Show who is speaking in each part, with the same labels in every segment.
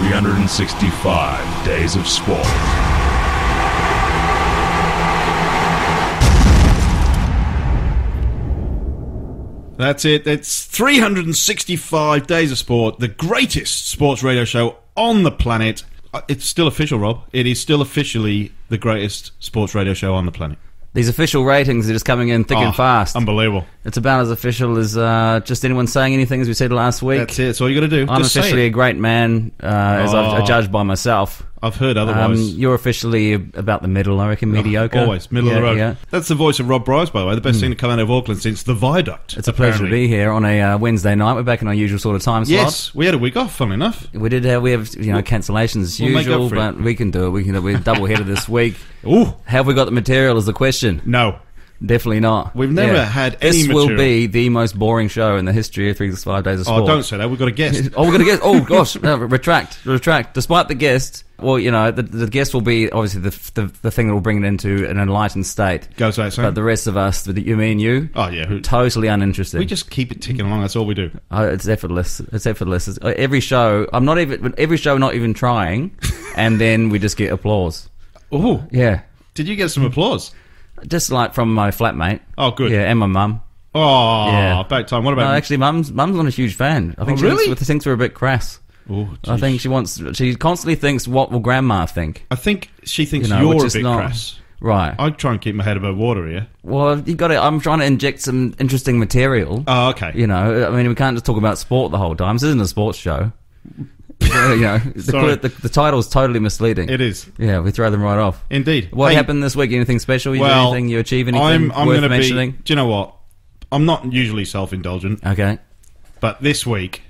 Speaker 1: 365 days of sport.
Speaker 2: That's it. It's 365 days of sport, the greatest sports radio show on the planet. Uh, It's still official, Rob. It is still officially the greatest sports radio show on the planet.
Speaker 3: These official ratings are just coming in thick
Speaker 2: Oh,
Speaker 3: and fast.
Speaker 2: Unbelievable.
Speaker 3: It's about as official as uh, just anyone saying anything, as we said last week.
Speaker 2: That's it. That's all you got to do.
Speaker 3: I'm
Speaker 2: Just say
Speaker 3: officially a great man, uh, as I've
Speaker 2: Oh.
Speaker 3: judged by myself.
Speaker 2: I've heard
Speaker 3: Um,
Speaker 2: otherwise.
Speaker 3: you're officially about the middle, I reckon, mediocre.
Speaker 2: Always middle
Speaker 3: Yeah,
Speaker 2: of the road.
Speaker 3: Yeah.
Speaker 2: That's the voice of Rob Bryers, by the way. The best thing to come out of Auckland since the Viaduct.
Speaker 3: It's a pleasure to be here on a uh, Wednesday night. We're back in our usual sort of time slot.
Speaker 2: Yes, we had a week off. Funnily enough.
Speaker 3: We did have we have you know cancellations as
Speaker 2: We'll
Speaker 3: usual, but we can do it. We can. We're double headed this week.
Speaker 2: Ooh,
Speaker 3: Have we got the material? Is the question.
Speaker 2: no.
Speaker 3: Definitely not.
Speaker 2: We've never had any
Speaker 3: This will be the most boring show in the history of 365 Days of sport.
Speaker 2: Oh, don't say that. We've got a guest.
Speaker 3: Oh, we're gonna guess. Oh gosh, no, retract, retract. Despite the guest, well, you know, the, the guest will be obviously the, the the thing that will bring it into an enlightened state.
Speaker 2: Goes without saying.
Speaker 3: But the rest of us, the- you, me, and you,
Speaker 2: Oh, yeah.
Speaker 3: totally uninterested.
Speaker 2: We just keep it ticking along. That's all we do.
Speaker 3: Oh, it's effortless. It's effortless. It's, uh, every show, I'm not even every show, not even trying, and then we just get applause.
Speaker 2: Oh,
Speaker 3: Yeah,
Speaker 2: did you get some applause?
Speaker 3: Just like from my flatmate.
Speaker 2: Oh, good.
Speaker 3: Yeah, and my mum.
Speaker 2: Oh,
Speaker 3: Yeah.
Speaker 2: about time. What
Speaker 3: No,
Speaker 2: about
Speaker 3: actually, mum's mum's not a huge fan. I oh, think
Speaker 2: Oh,
Speaker 3: she
Speaker 2: really?
Speaker 3: thinks, thinks we're a bit crass.
Speaker 2: Oh,
Speaker 3: I think she wants. She constantly thinks, "What will Grandma think?"
Speaker 2: I think she thinks
Speaker 3: You know,
Speaker 2: you're a bit
Speaker 3: not
Speaker 2: crass.
Speaker 3: right.
Speaker 2: I try and keep my head above water here.
Speaker 3: Well, you got to. I'm trying to inject some interesting material.
Speaker 2: Oh, okay.
Speaker 3: You know, I mean, we can't just talk about sport the whole time. This isn't a sports show. Yeah, you know, the, the, the title's totally misleading.
Speaker 2: It is
Speaker 3: Yeah, we throw them right off.
Speaker 2: indeed.
Speaker 3: What
Speaker 2: Hey,
Speaker 3: happened this week? Anything special? You
Speaker 2: Well,
Speaker 3: do anything? You achieve anything
Speaker 2: I'm, I'm
Speaker 3: worth
Speaker 2: gonna
Speaker 3: mentioning?
Speaker 2: be. Do you know what? I'm not usually self-indulgent,
Speaker 3: Okay.
Speaker 2: but this week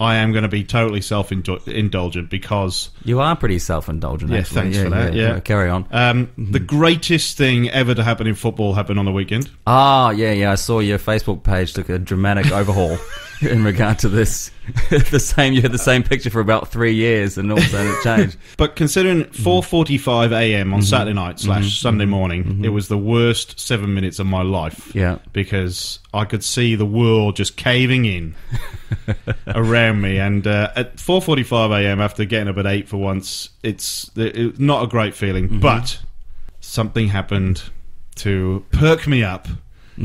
Speaker 2: I am going to be totally self-indulgent because
Speaker 3: You are pretty self-indulgent.
Speaker 2: Yeah,
Speaker 3: actually.
Speaker 2: thanks for that, yeah.
Speaker 3: carry on.
Speaker 2: um,
Speaker 3: Mm-hmm.
Speaker 2: the greatest thing ever to happen in football happened on the weekend.
Speaker 3: Ah, yeah, yeah. I saw your Facebook page took a dramatic overhaul in regard to this. the same, you had the same picture for about three years, and all of a sudden it changed.
Speaker 2: But considering
Speaker 3: Mm-hmm.
Speaker 2: 4:45 a.m. on Saturday night slash Sunday morning, it was the worst seven minutes of my life.
Speaker 3: Mm-hmm. Yeah.
Speaker 2: because I could see the world just caving in around me. And uh, at 4:45 a.m. after getting up at eight for once, it's it's not a great feeling.
Speaker 3: Mm-hmm.
Speaker 2: But something happened to perk me up,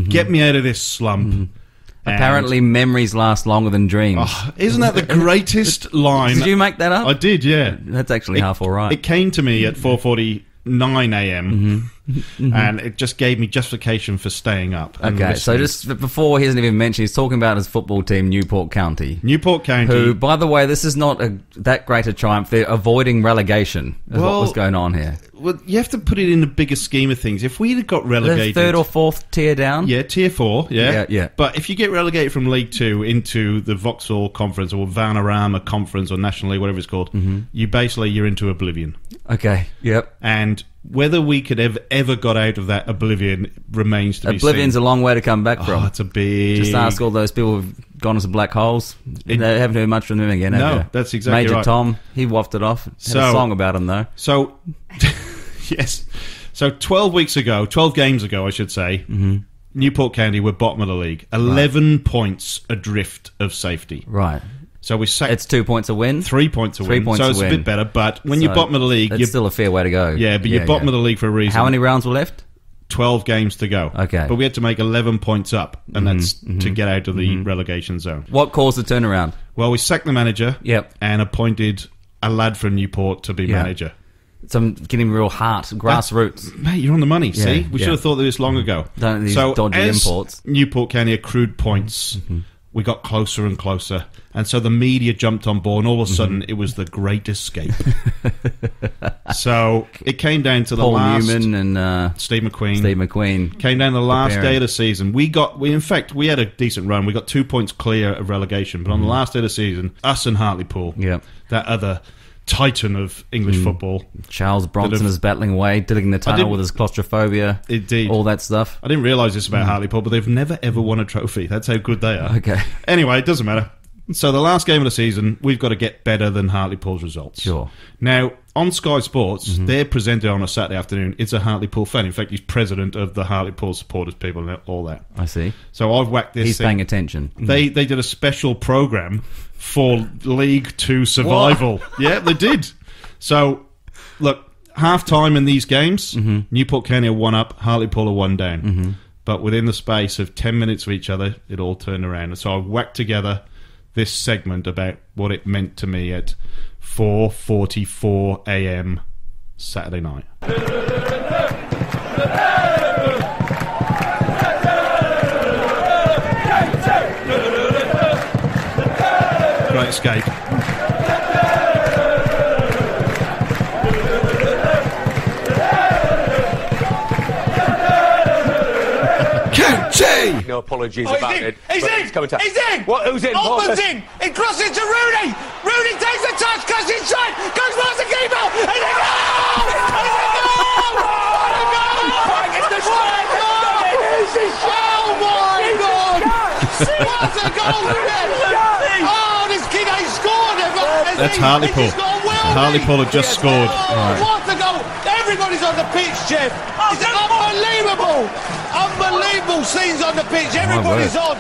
Speaker 2: get me out of this slump.
Speaker 3: Mm-hmm. Apparently, memories last longer than dreams.
Speaker 2: Oh, isn't that the greatest line?
Speaker 3: Did you make that up?
Speaker 2: I did, yeah.
Speaker 3: That's actually half all right.
Speaker 2: It came to me at 4:49 a.m.
Speaker 3: Mm-hmm.
Speaker 2: and it just gave me justification for staying up.
Speaker 3: okay, so just before he hasn't even mentioned, he's talking about his football team, Newport County.
Speaker 2: Newport County.
Speaker 3: Who, by the way, this is not a, that great a triumph. They're avoiding relegation. Is
Speaker 2: Well,
Speaker 3: what was going on here.
Speaker 2: Well, you have to put it in the bigger scheme of things. If we'd got
Speaker 3: They're
Speaker 2: relegated,
Speaker 3: third or fourth tier down.
Speaker 2: yeah, tier four, yeah,
Speaker 3: Yeah, yeah.
Speaker 2: But if you get relegated from League Two into the Vauxhall Conference or Vanarama Conference or National League, whatever it's called,
Speaker 3: Mm-hmm.
Speaker 2: you basically you're into oblivion.
Speaker 3: Okay. Yep.
Speaker 2: And whether we could have ever got out of that oblivion remains to be
Speaker 3: Oblivion's
Speaker 2: seen.
Speaker 3: a long way to come back from.
Speaker 2: oh, it's a big.
Speaker 3: Just ask all those people who've gone into black holes.
Speaker 2: It-
Speaker 3: they haven't heard much from them again. have
Speaker 2: No,
Speaker 3: you?
Speaker 2: that's exactly right.
Speaker 3: Major
Speaker 2: right.
Speaker 3: Tom. He wafted off. Had
Speaker 2: So-
Speaker 3: a song about him though.
Speaker 2: So, yes. So, 12 weeks ago, 12 games ago, I should say,
Speaker 3: Mm-hmm.
Speaker 2: Newport County were bottom of the league. 11 points adrift of safety.
Speaker 3: Right.
Speaker 2: So, we sacked
Speaker 3: It's two points a win.
Speaker 2: three points to
Speaker 3: Three
Speaker 2: win.
Speaker 3: points
Speaker 2: so, it's
Speaker 3: win.
Speaker 2: a bit better. But when you're bottom of the league,
Speaker 3: It's
Speaker 2: you're,
Speaker 3: still a fair way to go.
Speaker 2: yeah, but you're bottom of the league for a reason.
Speaker 3: How many rounds were left?
Speaker 2: 12 games to go.
Speaker 3: Okay. Mm-hmm.
Speaker 2: But we had to make 11 points up, and that's to get out of the relegation zone.
Speaker 3: What caused the turnaround?
Speaker 2: Well, we sacked the manager
Speaker 3: Yep.
Speaker 2: and appointed a lad from Newport to be
Speaker 3: Yeah.
Speaker 2: manager.
Speaker 3: Some getting real heart, grassroots.
Speaker 2: Mate, you're on the money. see, we
Speaker 3: yeah.
Speaker 2: should have thought of this long ago.
Speaker 3: Don't these
Speaker 2: so
Speaker 3: dodgy imports.
Speaker 2: Newport County accrued points.
Speaker 3: Mm-hmm.
Speaker 2: We got closer and closer, and so the media jumped on board. And all of a sudden, it was the great escape. so it came down to the
Speaker 3: Paul
Speaker 2: last.
Speaker 3: Newman and uh,
Speaker 2: Steve McQueen
Speaker 3: Steve McQueen.
Speaker 2: came down the last
Speaker 3: Preparing.
Speaker 2: day of the season. We got, we in fact, we had a decent run. We got two points clear of relegation, but on the last day of the season, us and Hartlepool,
Speaker 3: Mm-hmm. Yep.
Speaker 2: that other titan of English hmm. football,
Speaker 3: Charles Bronson
Speaker 2: have-
Speaker 3: is battling away, digging the tunnel with his claustrophobia.
Speaker 2: Indeed.
Speaker 3: All that stuff.
Speaker 2: I didn't realise this about hmm. Hartlepool, but they've never ever won a trophy. That's how good they are.
Speaker 3: Okay.
Speaker 2: Anyway, it doesn't matter. So the last game of the season, we've got to get better than Hartlepool's results.
Speaker 3: Sure.
Speaker 2: Now, on Sky Sports,
Speaker 3: Mm-hmm.
Speaker 2: they're presented on a Saturday afternoon. It's a Hartlepool fan. In fact, he's president of the Hartlepool supporters people and all that.
Speaker 3: I see.
Speaker 2: So I've whacked this.
Speaker 3: He's
Speaker 2: thing.
Speaker 3: paying attention.
Speaker 2: They they did a special program for League Two survival. Yeah, they did. So look, half time in these games,
Speaker 3: Mm-hmm.
Speaker 2: Newport County are one up, Hartlepool are one down. But within the space of ten minutes of each other, it all turned around. And so I whacked together this segment about what it meant to me at four forty four a.m. Saturday night. Great escape. County!
Speaker 4: No apologies
Speaker 5: Oh, he's
Speaker 4: about
Speaker 5: in!
Speaker 4: it.
Speaker 5: He's in!
Speaker 4: It's coming to
Speaker 5: He's in!
Speaker 4: What? Who's in?
Speaker 5: Altman's in! It crosses to Rooney! Rooney takes the touch, cuts inside, goes past the keeper! It's a goal! It's a goal! What a goal! It's the strike! Oh my God! What a goal! Oh, this kid ain't scored ever! has
Speaker 2: That's
Speaker 5: he?
Speaker 2: Hartlepool.
Speaker 5: He's got a will,
Speaker 2: Hartlepool have just scored.
Speaker 5: Oh, what a goal! Everybody's on the pitch, Jeff. Oh, it's unbelievable, unbelievable scenes on the pitch. Everybody's on.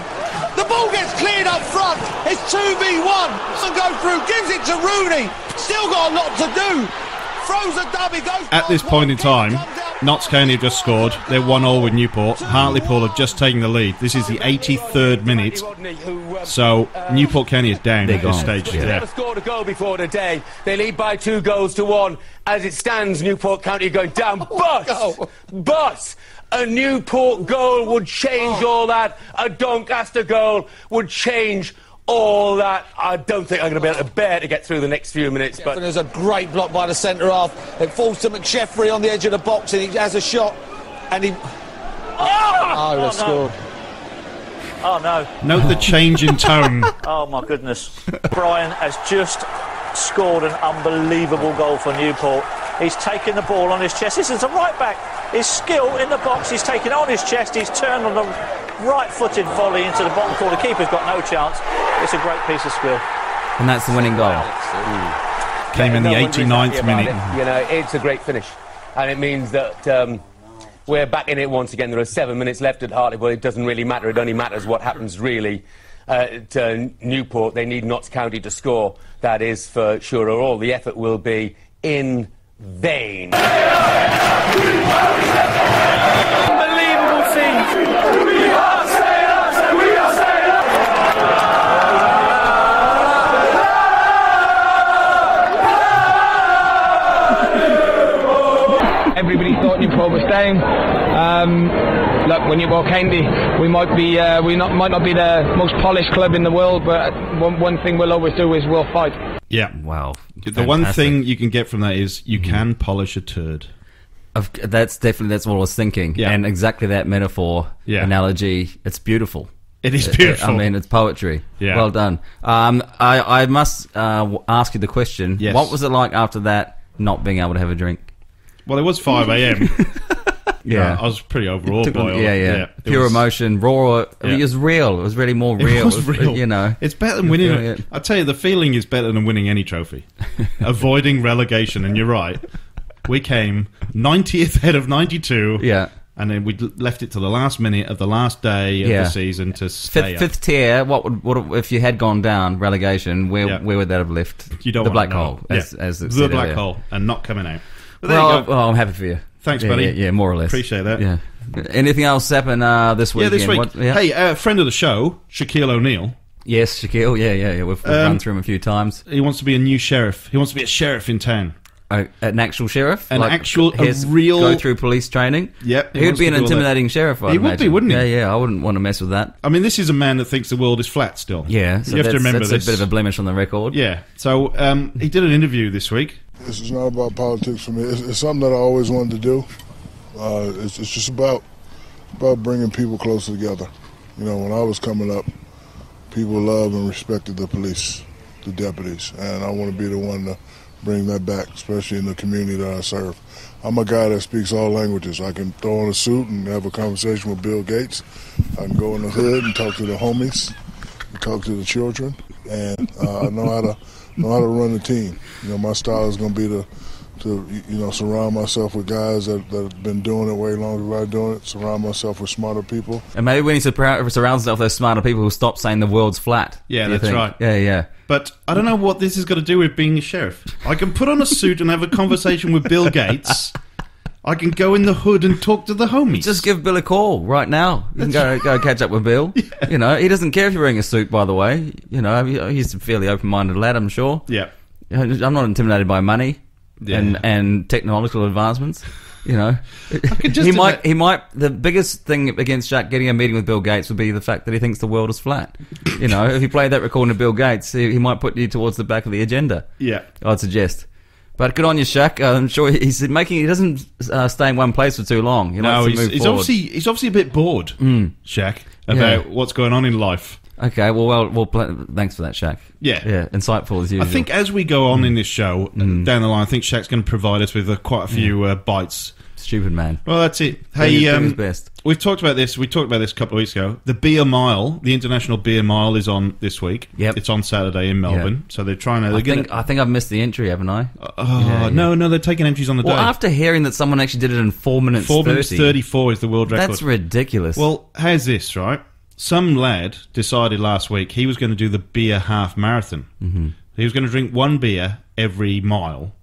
Speaker 5: The ball gets cleared up front. It's two v one. Doesn't go through. Gives it to Rooney. Still got a lot to do. Throws a dummy. Goes
Speaker 2: At this
Speaker 5: past
Speaker 2: point in time,
Speaker 5: comes out-
Speaker 2: Notts County have just scored. They're one all with Newport. Hartlepool have just taken the lead. This is the 83rd minute. So Newport County is down
Speaker 3: They're
Speaker 2: at this
Speaker 3: gone.
Speaker 2: stage.
Speaker 3: Yeah.
Speaker 2: Yeah.
Speaker 4: Never scored a goal before today. They lead by two goals to one. As it stands, Newport County going down. Oh,
Speaker 5: but,
Speaker 4: but, a Newport goal would change
Speaker 5: Oh.
Speaker 4: all that. A Doncaster goal would change all that. I don't think I'm going to be able to bear to get through the next few minutes.
Speaker 5: And
Speaker 4: But
Speaker 5: there's a great block by the centre half. It falls to McSheffrey on the edge of the box and he has a shot. And he. Ah! Oh, he oh,
Speaker 6: no.
Speaker 5: scored.
Speaker 6: Oh no!
Speaker 2: Note the change in tone.
Speaker 6: Oh my goodness! Brian has just scored an unbelievable goal for Newport. He's taken the ball on his chest. This is a right back. His skill in the box. He's taken on his chest. He's turned on the right-footed volley into the bottom corner. The Keeper's got no chance. It's a great piece of skill.
Speaker 3: And that's the winning goal.
Speaker 2: Came in the
Speaker 4: No wonder
Speaker 2: 89th minute.
Speaker 4: it. You know, it's a great finish. And it means that um, we're back in it once again. There are seven minutes left at Hartlepool. It doesn't really matter. It only matters what happens really uh, to Newport. They need Notts County to score. That is for sure. Or all the effort will be in vain.
Speaker 6: Unbelievable scenes.
Speaker 7: Everybody thought Newport was down. Um, look, when you walk County, we might be uh, we not, might not be the most polished club in the world, but one, one thing we'll always do is we'll fight.
Speaker 2: Yeah.
Speaker 3: Wow.
Speaker 2: The one thing you can get from that is you can polish a turd.
Speaker 3: Of- That's definitely that's what I was thinking.
Speaker 2: Yeah.
Speaker 3: And exactly that metaphor,
Speaker 2: Yeah.
Speaker 3: analogy, it's beautiful.
Speaker 2: It is beautiful.
Speaker 3: I mean, it's poetry.
Speaker 2: Yeah.
Speaker 3: Well done. Um, I, I must uh, ask you the question.
Speaker 2: Yes.
Speaker 3: What was it like after that, not being able to have a drink?
Speaker 2: Well, it was 5 a.m.
Speaker 3: Yeah.
Speaker 2: I was pretty overawed
Speaker 3: Took
Speaker 2: by
Speaker 3: on-
Speaker 2: all
Speaker 3: yeah, yeah. Pure
Speaker 2: was-
Speaker 3: emotion, raw. I mean,
Speaker 2: Yeah.
Speaker 3: it was real. It was really more
Speaker 2: It
Speaker 3: real.
Speaker 2: was real.
Speaker 3: You know.
Speaker 2: it's better than winning. it.
Speaker 3: it.
Speaker 2: I tell you, the feeling is better than winning any trophy. Avoiding relegation, and you're right. We came 90th head of 92.
Speaker 3: Yeah.
Speaker 2: And then we left it to the last minute of the last day of
Speaker 3: Yeah.
Speaker 2: the season to stay
Speaker 3: Fifth,
Speaker 2: up.
Speaker 3: fifth tier. What would what if you had gone down relegation? Where
Speaker 2: Yeah.
Speaker 3: where would that have left?
Speaker 2: You don't
Speaker 3: the
Speaker 2: wanna
Speaker 3: black
Speaker 2: know.
Speaker 3: hole. As,
Speaker 2: yeah.
Speaker 3: as it
Speaker 2: the black
Speaker 3: earlier.
Speaker 2: hole and not coming out.
Speaker 3: Well, well, I'm happy for you.
Speaker 2: Thanks,
Speaker 3: Yeah,
Speaker 2: buddy.
Speaker 3: Yeah, yeah, more or less.
Speaker 2: Appreciate that.
Speaker 3: Yeah. Anything else happen uh, this week?
Speaker 2: yeah, this week.
Speaker 3: yeah.
Speaker 2: Hey, uh, friend of the show, Shaquille O'Neal.
Speaker 3: Yes, Shaquille. Yeah, yeah, yeah. We've, we've
Speaker 2: Um,
Speaker 3: run through him a few times.
Speaker 2: He wants to be a new sheriff. He wants to be a sheriff in town.
Speaker 3: Uh, an actual sheriff,
Speaker 2: An actual- a
Speaker 3: has-
Speaker 2: real-
Speaker 3: go throrough police training.
Speaker 2: Yep, he
Speaker 3: he would be an
Speaker 2: do all that.
Speaker 3: intimidating sheriff. I'd
Speaker 2: He would be, wouldn't he?
Speaker 3: Yeah, yeah. I wouldn't want to mess with that.
Speaker 2: I mean, this is a man that thinks the world is flat still.
Speaker 3: Yeah, so
Speaker 2: you have to remember
Speaker 3: that's
Speaker 2: this.
Speaker 3: a bit of a blemish on the record.
Speaker 2: yeah. So um, he did an interview this week.
Speaker 8: This is not about politics for me. It's, it's something that I always wanted to do. Uh, it's, it's just about about bringing people closer together. You know, when I was coming up, people loved and respected the police, the deputies, and I want to be the one to bring that back, especially in the community that I serve. I'm a guy that speaks all languages. I can throw on a suit and have a conversation with Bill Gates. I can go in the hood and talk to the homies, talk to the children, and uh, I know how to know how to run a team. You know, my style is going to be to to you know surround myself with guys that, that have been doing it way longer than I'm doing it. Surround myself with smarter people.
Speaker 3: And maybe when he surra- surrounds himself with those smarter people who stop saying the world's flat.
Speaker 2: Yeah, that's
Speaker 3: think?
Speaker 2: right.
Speaker 3: Yeah, yeah.
Speaker 2: But I don't know what this has got to do with being a sheriff. I can put on a suit and have a conversation with Bill Gates. I can go in the hood and talk to the homies.
Speaker 3: Just give Bill a call right now. You can go go catch up with Bill. You know, he doesn't care if you're wearing a suit. By the way, you know he's a fairly open-minded lad. I'm sure.
Speaker 2: yeah.
Speaker 3: I'm not intimidated by money
Speaker 2: Yeah.
Speaker 3: and and technological advancements. You know, he might he might. The biggest thing against Shaq getting a meeting with Bill Gates would be the fact that he thinks the world is flat. You know, if you play that recording to Bill Gates, he, he might put you towards the back of the agenda.
Speaker 2: Yeah.
Speaker 3: I'd suggest. But good on you, Shaq. Uh, I'm sure he's making. He doesn't uh, stay in one place for too long. He
Speaker 2: No, he's, he's obviously he's obviously a bit bored, Shaq, about
Speaker 3: Yeah.
Speaker 2: what's going on in life.
Speaker 3: Okay, well, well, well. Pl- thanks for that, Shaq.
Speaker 2: Yeah.
Speaker 3: yeah, insightful as
Speaker 2: you.
Speaker 3: I
Speaker 2: think as we go on in this show
Speaker 3: Mm.
Speaker 2: down the line, I think Shaq's going to provide us with uh, quite a few uh, bites.
Speaker 3: Stupid man.
Speaker 2: Well, that's it. Hey,
Speaker 3: doing
Speaker 2: um,
Speaker 3: his best.
Speaker 2: we've talked about this. We talked about this a couple of weeks ago. The Beer Mile, the International Beer Mile, is on this week.
Speaker 3: Yep.
Speaker 2: it's on Saturday in Melbourne. So they're trying to. They're
Speaker 3: I
Speaker 2: gonna,
Speaker 3: think I think I've missed the entry, haven't I?
Speaker 2: oh
Speaker 3: yeah, yeah.
Speaker 2: no, no, they're taking entries on the
Speaker 3: well,
Speaker 2: day.
Speaker 3: after hearing that someone actually did it in four minutes
Speaker 2: Four
Speaker 3: 30,
Speaker 2: minutes thirty-four is the world record.
Speaker 3: that's ridiculous.
Speaker 2: Well, how's this, right? Some lad decided last week he was going to do the beer half marathon. Mm-hmm. He was going to drink one beer every mile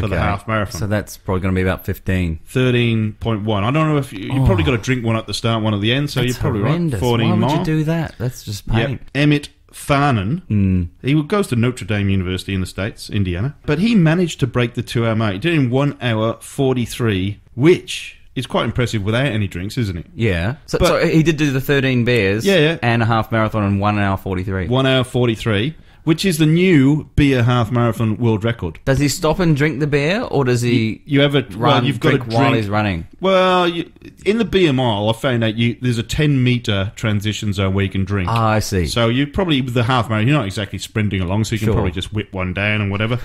Speaker 2: for the half marathon.
Speaker 3: So that's probably going to be about fifteen.
Speaker 2: Thirteen point one. I don't know if you, you probably got to drink one at the start, one at the end. So
Speaker 3: Oh. That's
Speaker 2: you're probably
Speaker 3: horrendous.
Speaker 2: right. Fourteen
Speaker 3: Why would
Speaker 2: mile.
Speaker 3: you do that? That's just pain.
Speaker 2: Yep. Emmett Farnan.
Speaker 3: Mm.
Speaker 2: He goes to Notre Dame University in the States, Indiana. But he managed to break the two hour mark. He did it in one hour 43, which is quite impressive without any drinks, isn't it?
Speaker 3: Yeah. So,
Speaker 2: But-
Speaker 3: so he did do the thirteen beers.
Speaker 2: Yeah, yeah.
Speaker 3: And a half marathon in one hour forty three.
Speaker 2: One hour 43, which is the new beer half marathon world record.
Speaker 3: Does he stop and drink the beer, or does he
Speaker 2: You ever
Speaker 3: run?
Speaker 2: well, you've got to
Speaker 3: drink while he's running.
Speaker 2: Well, you, in the beer mile, I found out you there's a 10 meter transition zone where you can drink.
Speaker 3: Ah, I see.
Speaker 2: So you probably with the half marathon, you're not exactly sprinting along, so you can
Speaker 3: Sure.
Speaker 2: probably just whip one down and whatever.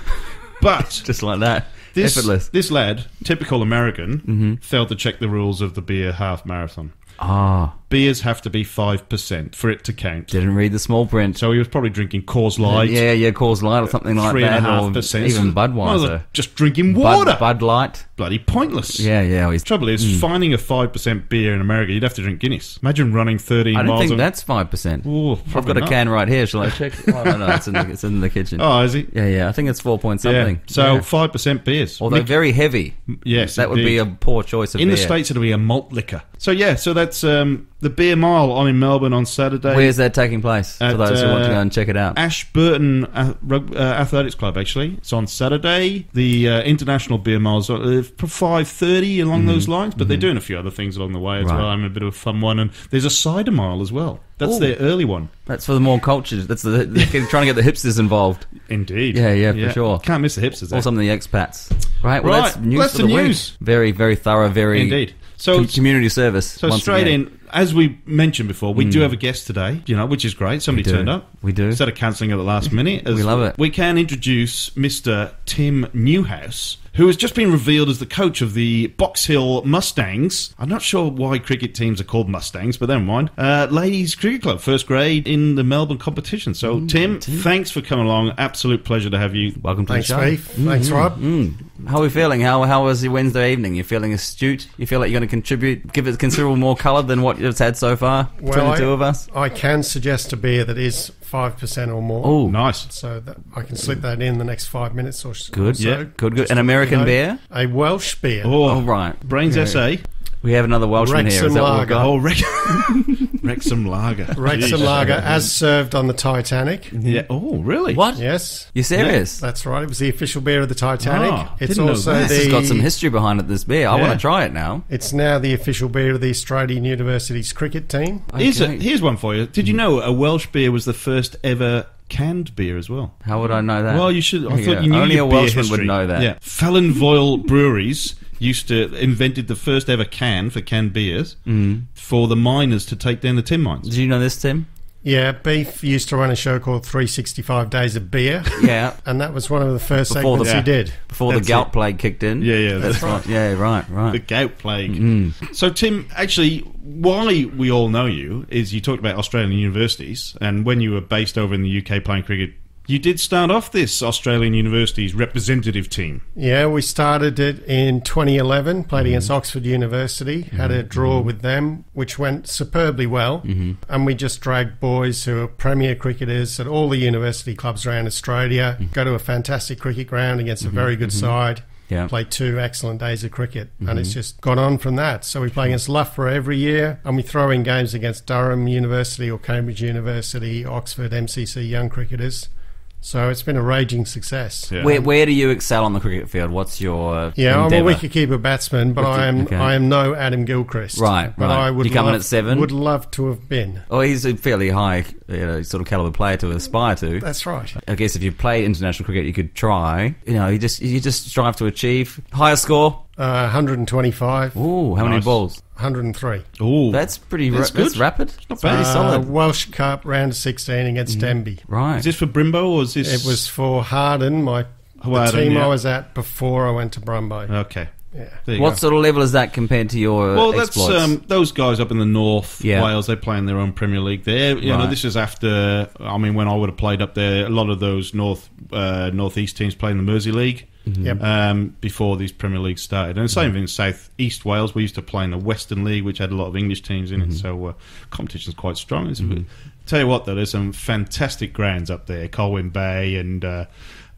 Speaker 2: But
Speaker 3: just like that.
Speaker 2: this
Speaker 3: Effortless. Mm-hmm.
Speaker 2: this lad, typical American, failed to check the rules of the beer half marathon.
Speaker 3: Ah,
Speaker 2: Beers have to be five percent for it to count.
Speaker 3: didn't read the small print.
Speaker 2: So he was probably drinking Coors Light,
Speaker 3: Yeah, yeah, Coors Light or something like
Speaker 2: three and a
Speaker 3: that,
Speaker 2: half
Speaker 3: or
Speaker 2: percent,
Speaker 3: even
Speaker 2: Well,
Speaker 3: Budweiser.
Speaker 2: just drinking water.
Speaker 3: Bud Light.
Speaker 2: Bloody pointless.
Speaker 3: Yeah, yeah. He's,
Speaker 2: Trouble is, finding a five percent beer in America, you'd have to drink Guinness. Imagine running thirteen
Speaker 3: I don't
Speaker 2: miles.
Speaker 3: think
Speaker 2: of-
Speaker 3: that's five percent.
Speaker 2: Ooh,
Speaker 3: I've
Speaker 2: probably
Speaker 3: got a can right here. Shall I check? oh, no, no, it's in the, it's in the kitchen.
Speaker 2: Oh, is it?
Speaker 3: Yeah, yeah. I think it's four point something.
Speaker 2: Yeah. So
Speaker 3: Yeah.
Speaker 2: five percent beers.
Speaker 3: although
Speaker 2: Mick-
Speaker 3: very heavy.
Speaker 2: yes,
Speaker 3: that would be a poor choice of beer.
Speaker 2: in
Speaker 3: beer.
Speaker 2: the states. It'll be a malt liquor. So yeah, so that's um, the beer mile on in Melbourne on Saturday.
Speaker 3: Where's that taking place
Speaker 2: At,
Speaker 3: for those who want to
Speaker 2: uh,
Speaker 3: go and check it out?
Speaker 2: Ashburton uh, Rug- uh, Athletics Club. Actually, it's on Saturday. The uh, international beer miles uh, five thirty along those lines, but they're doing a few other things along the way as
Speaker 3: Mm-hmm. Right.
Speaker 2: well. I'm a bit of a fun one, and there's a cider mile as well. That's
Speaker 3: Ooh.
Speaker 2: their early one.
Speaker 3: That's for the more cultured. That's the they're trying to get the hipsters involved,
Speaker 2: Indeed.
Speaker 3: Yeah, yeah, for sure.
Speaker 2: Can't miss the hipsters.
Speaker 3: or
Speaker 2: There.
Speaker 3: some of the expats. Right. Well,
Speaker 2: Right,
Speaker 3: that's news
Speaker 2: that's
Speaker 3: for
Speaker 2: the
Speaker 3: the,
Speaker 2: news.
Speaker 3: Very, very thorough. Very
Speaker 2: Indeed. So
Speaker 3: com- community service.
Speaker 2: So straight
Speaker 3: again.
Speaker 2: in, as we mentioned before, we do hmm. have a guest today, you know, which is great. Somebody
Speaker 3: do.
Speaker 2: turned up.
Speaker 3: We do.
Speaker 2: Instead of cancelling at the last minute. as
Speaker 3: We love it.
Speaker 2: We can introduce Mr. Tim Newhouse, who has just been revealed as the coach of the Box Hill Mustangs. I'm not sure why cricket teams are called Mustangs, but never mind. Uh, ladies Cricket Club, first grade in the Melbourne competition. So, hmm, Tim, thanks for coming along. Absolute pleasure to have you.
Speaker 3: Welcome to
Speaker 9: Thanks,
Speaker 3: the show.
Speaker 9: Steve. Hmm, thanks, Rob.
Speaker 3: How are we feeling? How how was your Wednesday evening? You're feeling astute? You feel like you're going to contribute, give it considerable more colour than what it's had so far between
Speaker 9: Well,
Speaker 3: the
Speaker 9: I,
Speaker 3: two of us?
Speaker 9: I can suggest a beer that is 5% or more.
Speaker 3: Oh,
Speaker 2: Nice.
Speaker 9: So that I can slip that in the next five minutes or so.
Speaker 3: Good,
Speaker 9: so.
Speaker 2: yeah,
Speaker 3: good, good. An
Speaker 9: to let you
Speaker 3: American
Speaker 9: know.
Speaker 3: beer.
Speaker 9: A Welsh beer.
Speaker 2: Oh,
Speaker 3: All right.
Speaker 2: Brains SA.
Speaker 3: We have another Welshman here. Is
Speaker 9: Wrexham
Speaker 3: that what we've
Speaker 9: Lager.
Speaker 3: got?
Speaker 2: Oh, Rex- Wrexham Lager.
Speaker 9: Wrexham Lager, as served on the Titanic.
Speaker 2: Yeah. Oh, really?
Speaker 3: What?
Speaker 9: Yes.
Speaker 3: You serious?
Speaker 9: That's right. It was the official beer of the Titanic.
Speaker 2: Ah,
Speaker 9: it's
Speaker 2: didn't know
Speaker 9: also
Speaker 2: that.
Speaker 9: the.
Speaker 3: This has got some history behind it. This beer. I
Speaker 2: Yeah.
Speaker 3: want to try it now.
Speaker 9: It's now the official beer of the Australian University's cricket team.
Speaker 2: Here's, a,
Speaker 3: Okay.
Speaker 2: here's one for you. Did you know a Welsh beer was the first ever canned beer as well?
Speaker 3: How would I know that?
Speaker 2: Well, you should. I thought you knew
Speaker 3: Only
Speaker 2: your
Speaker 3: a
Speaker 2: beer
Speaker 3: Welshman would know that.
Speaker 2: Yeah, Felinfoel Breweries used to invented the first ever can for canned beers
Speaker 3: Mm.
Speaker 2: for the miners to take down the tin mines.
Speaker 3: Did you know this, Tim?
Speaker 9: Yeah, Beef used to run a show called 365 Days of Beer.
Speaker 3: Yeah.
Speaker 9: And that was one of the first
Speaker 3: Before the-
Speaker 9: segments he did.
Speaker 3: Before
Speaker 2: That's
Speaker 3: the gout
Speaker 2: it.
Speaker 3: plague kicked in.
Speaker 2: Yeah, yeah, that's
Speaker 3: right. Yeah, right, right.
Speaker 2: The gout plague.
Speaker 3: Mm.
Speaker 2: So, Tim, actually, why we all know you is you talked about Australian universities, and when you were based over in the UK playing cricket You did start off this Australian University's representative team.
Speaker 9: Yeah, we started it in 2011, played mm-hmm. against Oxford University, had a mm-hmm. draw mm-hmm. with them, which went superbly well. And we just dragged boys who are premier cricketers at all the university clubs around Australia, go to a fantastic cricket ground against a very good side.
Speaker 3: Yeah.
Speaker 9: Play two excellent days of cricket, and it's just gone on from that. So we play against Loughborough every year, and we throw in games against Durham University or Cambridge University, Oxford, MCC young cricketers. So it's been a raging success.
Speaker 2: Yeah.
Speaker 3: Where, where do you excel on the cricket field? What's your
Speaker 9: Yeah, I'm a
Speaker 3: endeavour?
Speaker 9: wicketkeeper batsman, but I am
Speaker 3: okay.
Speaker 9: I am no Adam Gilchrist.
Speaker 3: Right,
Speaker 9: but
Speaker 3: right.
Speaker 9: I would
Speaker 3: You come in at seven?
Speaker 9: Would love to have been.
Speaker 3: Oh, he's a fairly high, you know, sort of caliber player to aspire to.
Speaker 9: That's right.
Speaker 3: I guess if you play international cricket, you could try. You know, you just you just strive to achieve higher score.
Speaker 9: Uh, 125,
Speaker 3: Ooh, how many balls?
Speaker 9: 103.
Speaker 2: Ooh,
Speaker 3: That's pretty.
Speaker 2: That's
Speaker 3: ra- that's
Speaker 2: good.
Speaker 3: rapid.
Speaker 2: not
Speaker 3: Pretty
Speaker 2: bad.
Speaker 9: Uh,
Speaker 3: solid.
Speaker 9: Welsh Cup round 16 against Denbigh.
Speaker 3: Right.
Speaker 2: is this for Brymbo or is this?
Speaker 9: It was for Hawarden, my the team
Speaker 2: yeah.
Speaker 9: I was at before I went to Brymbo.
Speaker 2: okay.
Speaker 9: Yeah.
Speaker 3: What
Speaker 2: go.
Speaker 3: sort of level is that compared to your
Speaker 2: Well, that's um, those guys up in the north
Speaker 3: Yeah.
Speaker 2: Wales. They play in their own Premier League. There, you know, this is after. I mean, when I would have played up there, a lot of those north uh, northeast teams play in the Mersey League.
Speaker 3: Mm-hmm.
Speaker 9: Yep.
Speaker 2: Um, before these Premier Leagues started, and the same thing in South East Wales. We used to play in the Western League, which had a lot of English teams in
Speaker 3: Mm-hmm.
Speaker 2: it. So uh, competition's quite strong. It's, Tell you what, though, there's some fantastic grounds up there. Colwyn Bay and uh,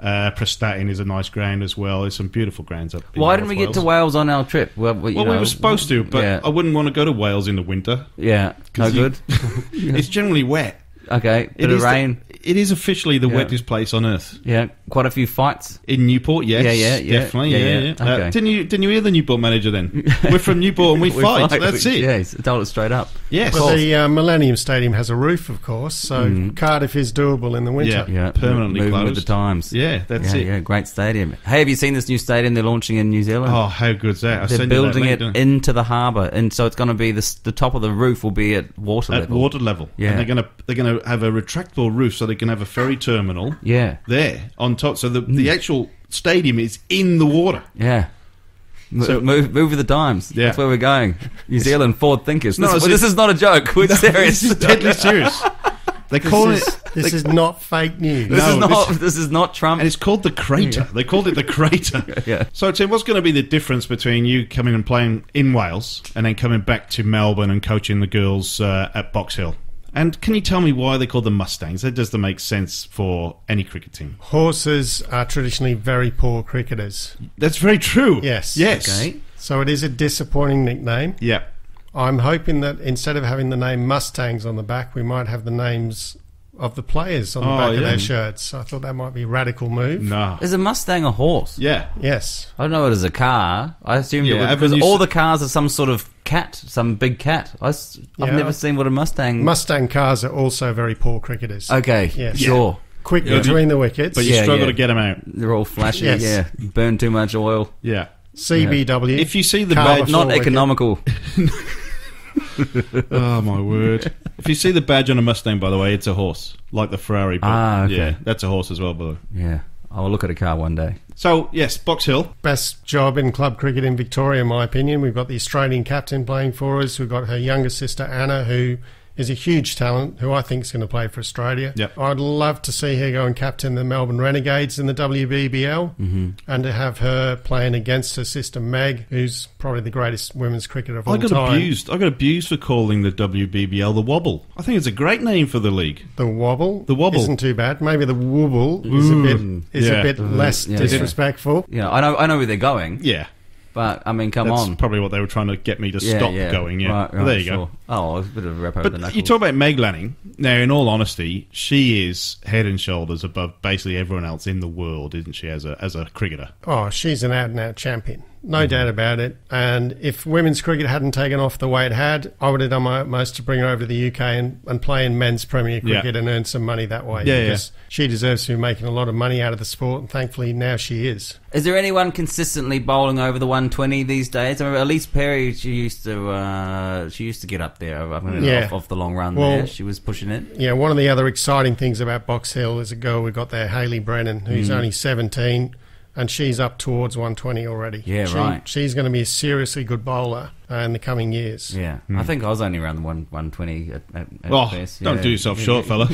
Speaker 2: uh, Prestatyn is a nice ground as well. There's some beautiful grounds up.
Speaker 3: Why didn't we get to Wales on our trip? Well, we,
Speaker 2: Well,
Speaker 3: know,
Speaker 2: we were supposed to, but
Speaker 3: yeah,
Speaker 2: I wouldn't want to go to Wales in the winter.
Speaker 3: yeah, no good.
Speaker 2: It's generally wet.
Speaker 3: okay, bit
Speaker 2: It
Speaker 3: of
Speaker 2: is the-
Speaker 3: rain.
Speaker 2: It is officially the
Speaker 3: Yeah.
Speaker 2: wettest place on earth.
Speaker 3: yeah, quite a few fights.
Speaker 2: In Newport, yes,
Speaker 3: Yeah, yeah, yeah.
Speaker 2: definitely,
Speaker 3: Yeah,
Speaker 2: yeah,
Speaker 3: yeah.
Speaker 2: yeah. Uh, didn't you? Didn't you hear the Newport manager? Then we're from Newport and we,
Speaker 3: We
Speaker 2: fight. That's it.
Speaker 3: Yeah, he's told it straight up.
Speaker 2: Yes.
Speaker 9: But the uh, Millennium Stadium has a roof, of course, so Cardiff is doable in the winter.
Speaker 2: Yeah.
Speaker 3: Yeah,
Speaker 2: Permanently
Speaker 3: moving with the times.
Speaker 2: Yeah, that's
Speaker 3: yeah,
Speaker 2: it.
Speaker 3: Yeah, great stadium. Hey, have you seen this new stadium they're launching in New Zealand?
Speaker 2: Oh, how good's that? I'll
Speaker 3: They're
Speaker 2: send you that
Speaker 3: building
Speaker 2: link,
Speaker 3: it into the harbour, and so it's going to be the the top of the roof will be at water level.
Speaker 2: at
Speaker 3: level.
Speaker 2: water level.
Speaker 3: Yeah.
Speaker 2: and they're gonna they're gonna have a retractable roof so they can have a ferry terminal
Speaker 3: Yeah,
Speaker 2: there on top. So the the
Speaker 3: Mm.
Speaker 2: actual stadium is in the water.
Speaker 3: yeah.
Speaker 2: So-
Speaker 3: move, move with the times.
Speaker 2: Yeah.
Speaker 3: That's where we're going. New Zealand forward thinkers.
Speaker 2: No,
Speaker 3: this, this is not a joke. We're serious.
Speaker 2: This is deadly serious. They call
Speaker 9: This,
Speaker 2: it.
Speaker 9: is, this is not fake news.
Speaker 3: This
Speaker 2: No,
Speaker 3: is not.
Speaker 2: this-
Speaker 3: This, is not Trump.
Speaker 2: And it's called the crater. They called it the crater.
Speaker 3: Yeah.
Speaker 2: So, Tim, what's going to be the difference between you coming and playing in Wales and then coming back to Melbourne and coaching the girls uh, at Box Hill? And can you tell me why they call them Mustangs? That doesn't make sense for any cricket team.
Speaker 9: Horses are traditionally very poor cricketers,
Speaker 2: That's very true.
Speaker 9: Yes.
Speaker 2: Yes.
Speaker 3: Okay.
Speaker 9: so it is a disappointing nickname.
Speaker 2: Yeah.
Speaker 9: I'm hoping that instead of having the name Mustangs on the back, we might have the names of the players on the
Speaker 2: Oh,
Speaker 9: back of
Speaker 2: yeah.
Speaker 9: their shirts. I thought that might be a radical move.
Speaker 2: No.
Speaker 3: Is a Mustang a horse?
Speaker 2: Yeah.
Speaker 9: Yes.
Speaker 3: I don't know it as a car. I assumed
Speaker 2: Yeah,
Speaker 3: it was because
Speaker 2: you
Speaker 3: all
Speaker 2: s-
Speaker 3: the cars are some sort of cat, some big cat. I have
Speaker 9: Yeah.
Speaker 3: never seen what a Mustang.
Speaker 9: Mustang cars are also very poor cricketers.
Speaker 3: okay,
Speaker 9: Yes.
Speaker 3: sure.
Speaker 9: Quick
Speaker 2: Yeah,
Speaker 9: between the wickets.
Speaker 2: But you
Speaker 3: Yeah,
Speaker 2: struggle
Speaker 3: yeah.
Speaker 2: to get them out.
Speaker 3: They're all flashy.
Speaker 9: Yes.
Speaker 3: Yeah, burn too much oil.
Speaker 2: Yeah.
Speaker 9: CBW.
Speaker 2: If you see the
Speaker 9: Car
Speaker 2: badge,
Speaker 9: before
Speaker 3: Not
Speaker 9: wicket.
Speaker 3: economical.
Speaker 2: oh my word! if you see the badge on a Mustang, by the way, it's a horse, like the Ferrari. But
Speaker 3: Ah, okay.
Speaker 2: Yeah, that's a horse as well, by the way.
Speaker 3: yeah, I'll look at a car one day.
Speaker 2: So yes, Box Hill.
Speaker 9: Best job in club cricket in Victoria, in my opinion. We've got the Australian captain playing for us. We've got her younger sister Anna, who is a huge talent, who I think is going to play for Australia.
Speaker 2: Yep.
Speaker 9: I'd love to see her go and captain the Melbourne Renegades in the WBBL, mm-hmm. and to have her playing against her sister Meg, who's probably the greatest women's cricketer of all time.
Speaker 2: I got
Speaker 9: time.
Speaker 2: abused. I got abused for calling the WBBL the Wobble. I think it's a great name for the league.
Speaker 9: The wobble,
Speaker 2: The wobble.
Speaker 9: isn't too bad. Maybe the wobble is a bit is
Speaker 2: Yeah.
Speaker 9: a bit less
Speaker 3: yeah, yeah.
Speaker 9: disrespectful.
Speaker 3: Yeah, I know. I know where they're going,
Speaker 2: Yeah,
Speaker 3: but I mean, come on.
Speaker 2: that's
Speaker 3: on.
Speaker 2: probably what they were trying to get me to
Speaker 3: yeah,
Speaker 2: stop
Speaker 3: yeah.
Speaker 2: going. Yeah,
Speaker 3: Right, right,
Speaker 2: there you
Speaker 3: sure.
Speaker 2: go.
Speaker 3: Oh, it's a bit of a rap over the
Speaker 2: But
Speaker 3: knuckles.
Speaker 2: you talk about Meg Lanning. Now, in all honesty, she is head and shoulders above basically everyone else in the world, isn't she? As a as a cricketer.
Speaker 9: Oh, she's an out and out champion. No
Speaker 2: Mm-hmm.
Speaker 9: doubt about it. And if women's cricket hadn't taken off the way it had, I would have done my utmost to bring her over to the UK and, and play in men's Premier
Speaker 2: Yeah.
Speaker 9: cricket and earn some money that way.
Speaker 2: Yeah, yeah.
Speaker 9: because she deserves to be making a lot of money out of the sport, and thankfully now she is.
Speaker 3: Is there anyone consistently bowling over the 120 these days? I remember Ellyse Perry. She used to. Uh, she used to get up there. I mean,
Speaker 9: Yeah.
Speaker 3: off, off the long run
Speaker 9: Well-
Speaker 3: there. She was pushing it.
Speaker 9: Yeah, one of the other exciting things about Box Hill is a girl we got there, Hayley Brennan, who's
Speaker 2: Mm-hmm.
Speaker 9: only 17. And she's up towards 120 already.
Speaker 3: Yeah,
Speaker 9: She-
Speaker 3: right.
Speaker 9: She's going to be a seriously good bowler uh, in the coming years.
Speaker 3: Yeah, I think I was only around the one one twenty at, at, at
Speaker 2: Oh,
Speaker 3: best.
Speaker 2: don't
Speaker 3: Yeah.
Speaker 2: do yourself short, fella.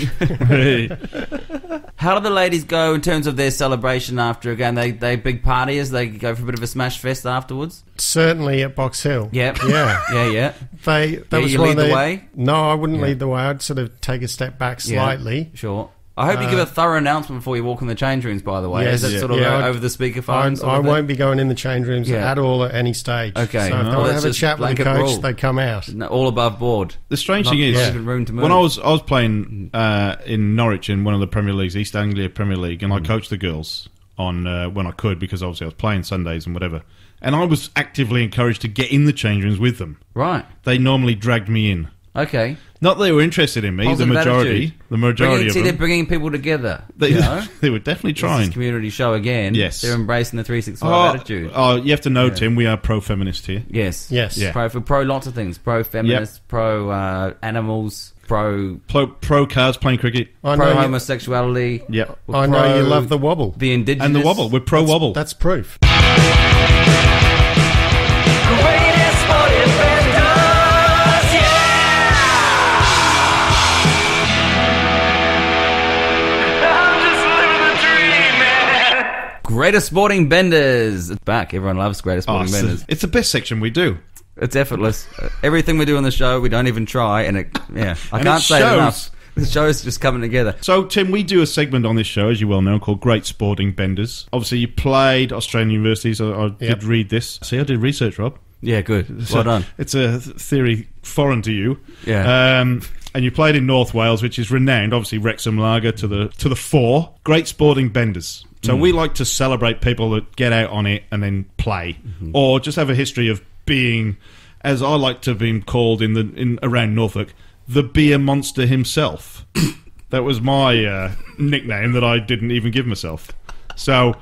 Speaker 3: How do the ladies go in terms of their celebration after a game? They they big partiers. They go for a bit of a smash fest afterwards.
Speaker 9: Certainly at Box Hill.
Speaker 3: Yep.
Speaker 9: Yeah.
Speaker 3: Yeah, yeah.
Speaker 9: They, that
Speaker 3: Yeah,
Speaker 9: was
Speaker 3: you
Speaker 9: one
Speaker 3: lead
Speaker 9: of
Speaker 3: the way?
Speaker 9: No, I wouldn't
Speaker 3: Yeah.
Speaker 9: lead the way. I'd sort of take a step back
Speaker 3: Yeah,
Speaker 9: slightly.
Speaker 3: Sure. I hope you give a thorough announcement before you walk in the change rooms. By the way,
Speaker 9: Uh, Yes,
Speaker 3: is it
Speaker 9: yeah.
Speaker 3: sort of
Speaker 9: Yeah,
Speaker 3: uh,
Speaker 9: I'd-
Speaker 3: over the
Speaker 9: I,
Speaker 3: speakerphone? sort
Speaker 9: I won't be going in the change rooms
Speaker 3: Yeah.
Speaker 9: at all at any stage.
Speaker 3: Okay.
Speaker 9: So if
Speaker 3: No,
Speaker 9: they want to have a chat with the
Speaker 3: blanket
Speaker 9: coach,
Speaker 3: rule.
Speaker 9: they come out.
Speaker 3: No, all above board.
Speaker 2: The strange
Speaker 3: Not-
Speaker 2: thing is,
Speaker 3: not even room to move.
Speaker 2: when I was I was playing uh, in Norwich in one of the Premier Leagues, East Anglia Premier League,
Speaker 3: Mm.
Speaker 2: and I coached the girls on uh, when I could because obviously I was playing Sundays and whatever. And I was actively encouraged to get in the change rooms with them.
Speaker 3: right.
Speaker 2: They normally dragged me in.
Speaker 3: Okay.
Speaker 2: Not that they were interested in me.
Speaker 3: Positive
Speaker 2: the majority,
Speaker 3: attitude.
Speaker 2: the majority
Speaker 3: Bringing,
Speaker 2: of
Speaker 3: see, they're bringing people together.
Speaker 2: they,
Speaker 3: you know?
Speaker 2: they were definitely
Speaker 3: This
Speaker 2: trying.
Speaker 3: is community show again.
Speaker 2: Yes.
Speaker 3: They're embracing the 365
Speaker 2: Oh,
Speaker 3: attitude.
Speaker 2: oh, you have to know, Tim. We are pro-feminist here.
Speaker 3: yes.
Speaker 9: Yes.
Speaker 2: Yeah.
Speaker 3: Pro for pro lots of things. Pro feminist, pro uh, animals, pro
Speaker 2: Pro, pro cars playing cricket.
Speaker 9: I
Speaker 3: pro
Speaker 9: know
Speaker 3: homosexuality.
Speaker 2: Yep.
Speaker 9: I know you love the wobble.
Speaker 3: the indigenous
Speaker 2: And the wobble. We're pro wobble.
Speaker 9: That's proof.
Speaker 3: Greatest Sporting Benders. It's back. Everyone loves Greatest
Speaker 2: Oh,
Speaker 3: Sporting
Speaker 2: it's, the,
Speaker 3: Benders.
Speaker 2: it's the best section we do.
Speaker 3: It's effortless. Uh, Everything we do on the show, we don't even try, and it yeah, I
Speaker 2: And
Speaker 3: can't
Speaker 2: it
Speaker 3: say it
Speaker 2: shows.
Speaker 3: enough. The show's just coming together.
Speaker 2: So, Tim, we do a segment on this show, as you well know, called Great Sporting Benders. Obviously, you played Australian universities. I, I
Speaker 9: Yep.
Speaker 2: did read this. See, I did research, Rob.
Speaker 3: Yeah, good. Well
Speaker 2: So,
Speaker 3: done.
Speaker 2: It's a th- theory foreign to you.
Speaker 3: Yeah.
Speaker 2: Um, and you played in North Wales, which is renowned, obviously Wrexham Lager to the to the fore. Great sporting benders. So
Speaker 3: Mm.
Speaker 2: we like to celebrate people that get out on it and then play,
Speaker 3: Mm-hmm.
Speaker 2: or just have a history of being, as I like to have been called in the in around Norfolk, the beer monster himself. that was my uh, nickname that I didn't even give myself. So.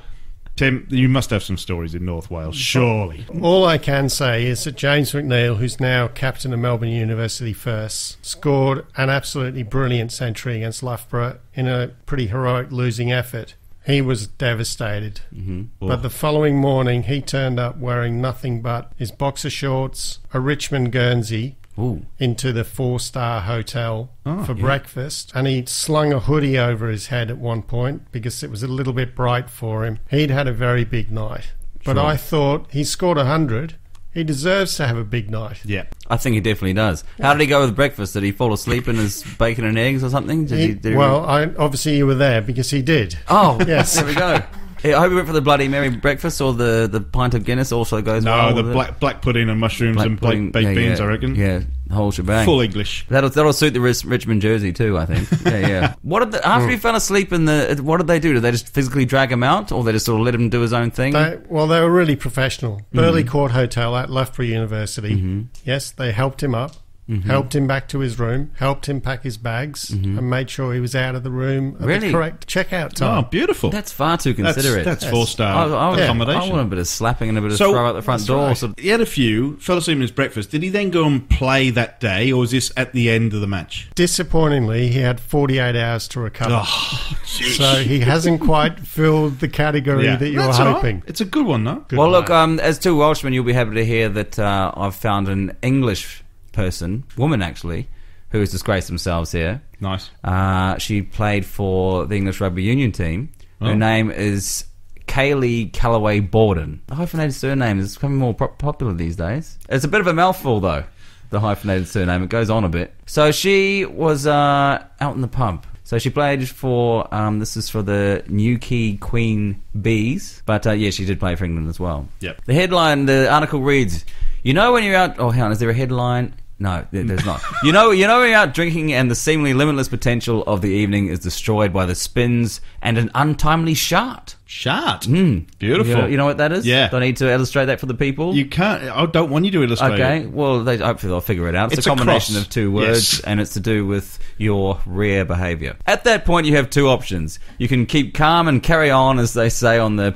Speaker 2: Tim, you must have some stories in North Wales, surely.
Speaker 9: All I can say is that James McNeil, who's now captain of Melbourne University first, scored an absolutely brilliant century against Loughborough in a pretty heroic losing effort. He was devastated. Mm-hmm. But the following morning, he turned up wearing nothing but his boxer shorts, a Richmond Guernsey,
Speaker 3: Ooh.
Speaker 9: into the four star hotel for breakfast and he'd slung a hoodie over his head at one point because it was a little bit bright for him. He'd had a very big night. But I thought he scored a hundred. He deserves to have a big night.
Speaker 2: Yeah.
Speaker 3: I think he definitely does. How did he go with breakfast? Did he fall asleep in his bacon and eggs or something? Did he,
Speaker 9: He-
Speaker 3: did he-
Speaker 9: well, I, obviously you were there because he did.
Speaker 3: oh,
Speaker 9: Yes.
Speaker 3: there we go. Yeah, I hope he went for the Bloody Mary breakfast or the, the pint of Guinness also goes
Speaker 2: No,
Speaker 3: well.
Speaker 2: the black black pudding and mushrooms
Speaker 3: Black
Speaker 2: and
Speaker 3: pudding-
Speaker 2: baked, baked
Speaker 3: yeah,
Speaker 2: beans,
Speaker 3: yeah.
Speaker 2: I reckon.
Speaker 3: Yeah, the whole shebang.
Speaker 2: Full English.
Speaker 3: That'll that'll suit the Ris- Richmond jersey too, I think. Yeah, yeah. what did the, after he fell asleep in the? What did they do? Did they just physically drag him out, or they just sort of let him do his own thing?
Speaker 9: They, well, they were really professional.
Speaker 3: Mm-hmm.
Speaker 9: Burleigh Court Hotel at Loughborough University. Yes, they helped him up,
Speaker 3: Mm-hmm.
Speaker 9: helped him back to his room, helped him pack his bags, and made sure he was out of the room at
Speaker 3: Really?
Speaker 9: the correct checkout time.
Speaker 2: Oh, beautiful.
Speaker 3: That's far too
Speaker 2: That's,
Speaker 3: considerate.
Speaker 2: that's
Speaker 9: Yes.
Speaker 2: four
Speaker 3: I,
Speaker 2: star
Speaker 3: I, would-
Speaker 2: accommodation.
Speaker 3: I want a bit of slapping and a bit of
Speaker 2: So-
Speaker 3: throw out the front door.
Speaker 9: right.
Speaker 3: So,
Speaker 2: he had a few, fell asleep in his breakfast. Did he then go and play that day, or was this at the end of the match?
Speaker 9: Disappointingly, he had 48 hours to recover.
Speaker 2: Oh,
Speaker 9: so he hasn't quite filled the category that you were
Speaker 2: That's all right.
Speaker 9: hoping.
Speaker 2: It's a good one, though.
Speaker 9: Good
Speaker 3: well, look, um, as two Welshmen, you'll be happy to hear that uh, I've found an English person, woman actually, who has disgraced themselves here.
Speaker 2: Nice.
Speaker 3: Uh, she played for the English rugby union team. Her
Speaker 2: Oh.
Speaker 3: name is Kaylee Calloway Borden. The hyphenated surname is becoming more pro- popular these days. It's a bit of a mouthful, though, the hyphenated surname. It goes on a bit. So she was uh, out in the pub. So she played for, um, this is for the Newquay Queen Bees. But uh, yeah, she did play for England as well.
Speaker 2: Yep.
Speaker 3: The headline, the article reads, You know when you're out. Oh, hang on, is there a headline? No, there's not. you know, you know you're out drinking and the seemingly limitless potential of the evening is destroyed by the spins and an untimely shot.
Speaker 2: Shart.
Speaker 3: Mm.
Speaker 2: Beautiful.
Speaker 3: You know, you know what that is?
Speaker 2: Yeah.
Speaker 3: Do I need to illustrate that for the people?
Speaker 2: You can't. I don't want you to illustrate
Speaker 3: Okay,
Speaker 2: it.
Speaker 3: well, they, hopefully they'll figure it out. It's,
Speaker 2: It's
Speaker 3: a
Speaker 2: a
Speaker 3: combination
Speaker 2: cross.
Speaker 3: of two words,
Speaker 2: Yes.
Speaker 3: and it's to do with your rare behaviour. At that point, you have two options. You can keep calm and carry on, as they say on the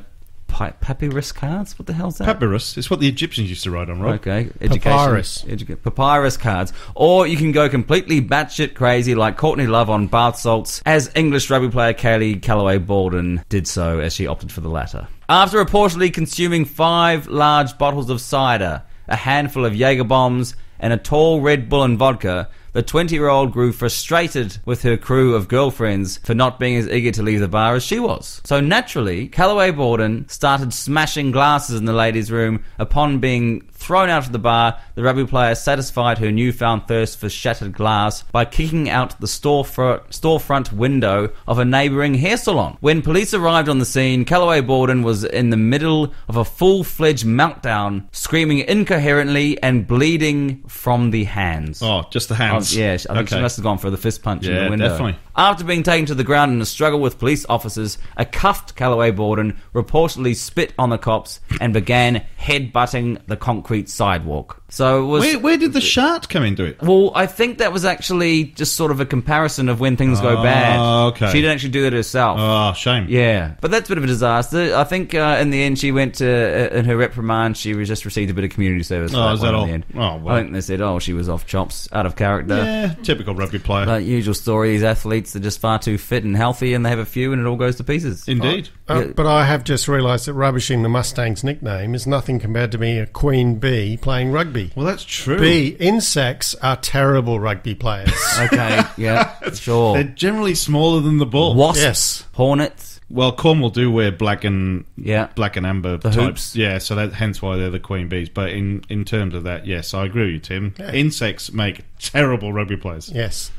Speaker 3: pi- papyrus cards. What the hell's that?
Speaker 2: Papyrus. It's what the Egyptians used to write on, right?
Speaker 3: Okay, education.
Speaker 9: Papyrus.
Speaker 3: Educa- papyrus cards. Or you can go completely batshit crazy like Courtney Love on bath salts, as English rugby player Kaylee Calloway Baldwin did so as she opted for the latter. After reportedly consuming five large bottles of cider, a handful of Jaeger bombs, and a tall Red Bull and vodka, the 20 year old grew frustrated with her crew of girlfriends for not being as eager to leave the bar as she was. So naturally, Calloway Borden started smashing glasses in the ladies' room. Upon being thrown out of the bar, the rugby player satisfied her newfound thirst for shattered glass by kicking out the storefront, storefront window of a neighbouring hair salon. When police arrived on the scene, Calloway Borden was in the middle of a full fledged meltdown, screaming incoherently and bleeding from the hands.
Speaker 2: Oh, just the hands.
Speaker 3: Oh, yeah, I think she must have gone for the fist punch in the window.
Speaker 2: definitely.
Speaker 3: After being taken to the ground in a struggle with police officers, a cuffed Callaway Borden reportedly spit on the cops and began head-butting the concrete sidewalk. So it was.
Speaker 2: Where, where did the shart come into it?
Speaker 3: well, I think that was actually just sort of a comparison of when things go
Speaker 2: Oh,
Speaker 3: bad.
Speaker 2: okay.
Speaker 3: She didn't actually do it herself.
Speaker 2: Oh, shame.
Speaker 3: Yeah, but that's a bit of a disaster. I think uh, in the end, she went to uh, in her reprimand. She was just received a bit of community service.
Speaker 2: Oh,
Speaker 3: that
Speaker 2: is that all?
Speaker 3: the end.
Speaker 2: Oh, well.
Speaker 3: I think they said, "Oh, she was off chops, out of character."
Speaker 2: Yeah, typical rugby player.
Speaker 3: Like usual story, these athletes are just far too fit and healthy, and they have a few, and it all goes to pieces.
Speaker 2: Indeed.
Speaker 9: Uh,
Speaker 3: Yeah.
Speaker 9: But I have just realised that rubbishing the Mustang's nickname is nothing compared to being a queen bee playing rugby.
Speaker 2: Well, that's true.
Speaker 9: B. insects are terrible rugby players.
Speaker 3: Okay, yeah, sure.
Speaker 2: They're generally smaller than the ball.
Speaker 3: Wasps,
Speaker 9: Yes.
Speaker 3: hornets,
Speaker 2: Well, Cornwall do wear black and
Speaker 3: yeah.
Speaker 2: black and amber
Speaker 3: The
Speaker 2: types.
Speaker 3: hoops.
Speaker 2: Yeah, so that hence why they're the queen bees. But in in terms of that, yes, I agree with you, Tim. Insects make terrible rugby players.
Speaker 9: yes.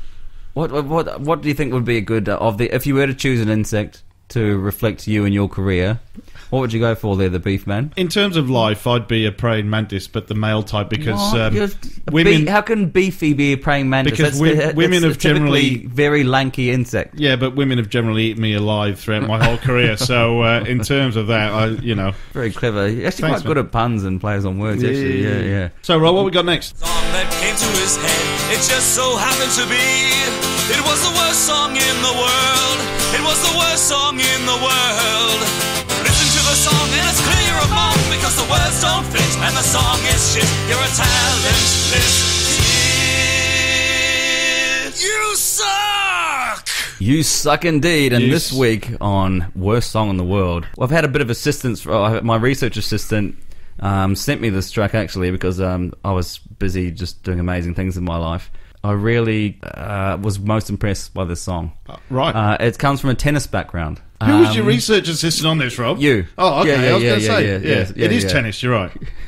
Speaker 3: What what what what do you think would be a good uh, of the if you were to choose an insect to reflect you and your career? What would you go for there, the beef man?
Speaker 2: In terms of life, I'd be a praying mantis, but the male type because
Speaker 3: What?
Speaker 2: um,
Speaker 3: You're- a
Speaker 2: women.
Speaker 3: bee- how can beefy be a praying mantis?
Speaker 2: Because
Speaker 3: That's-
Speaker 2: wi-
Speaker 3: that's
Speaker 2: women
Speaker 3: a
Speaker 2: have
Speaker 3: typically
Speaker 2: generally-
Speaker 3: very lanky insect.
Speaker 2: yeah, but women have generally eaten me alive throughout my whole career. So, uh, in terms of that, I, you know.
Speaker 3: Very clever. You're actually
Speaker 2: Thanks,
Speaker 3: quite good at puns and plays on words. Actually, yeah, yeah.
Speaker 2: So, Rob, what we got next?
Speaker 10: song that came to his head. It just so happened to be. It was the worst song in the world. It was the worst song in the world. Listen to the song and it's clear you're a mom because the words don't fit and the song is shit. You're a talentless kid. You suck.
Speaker 3: You suck indeed. And
Speaker 2: You
Speaker 3: this
Speaker 2: s-
Speaker 3: week on Worst Song in the World, well, I've had a bit of assistance. For, uh, my research assistant um, sent me this track actually because um, I was busy just doing amazing things in my life. I really uh, was most impressed by this song.
Speaker 2: Right.
Speaker 3: Uh, it comes from a tennis background.
Speaker 2: Who was your
Speaker 3: Um,
Speaker 2: research assistant on this, Rob?
Speaker 3: You.
Speaker 2: Oh, okay.
Speaker 3: Yeah, yeah,
Speaker 2: I was
Speaker 3: yeah,
Speaker 2: going to say,
Speaker 3: yeah,
Speaker 2: yeah,
Speaker 3: yeah,
Speaker 2: it is tennis. You're right,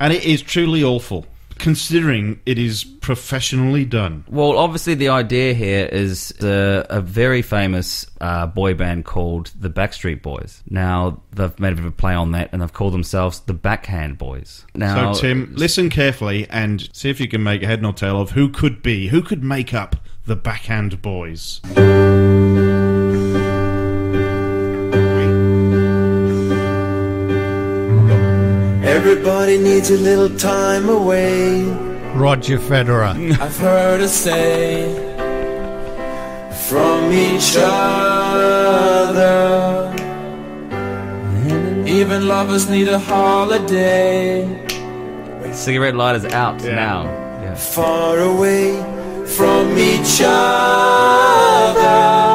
Speaker 2: and it is truly awful, considering it is professionally done.
Speaker 3: Well, obviously, the idea here is uh, a very famous uh, boy band called the Backstreet Boys. Now, they've made a bit of a play on that, and they've called themselves the Backhand Boys. Now,
Speaker 2: so, Tim, listen carefully and see if you can make a head nor tail of who could be, who could make up the backhand boys.
Speaker 11: Everybody needs a little time away.
Speaker 9: Roger Federer.
Speaker 11: I've heard her say from each other. Even lovers need a holiday.
Speaker 3: cigarette lighters out now. Yeah.
Speaker 11: Far away from each other.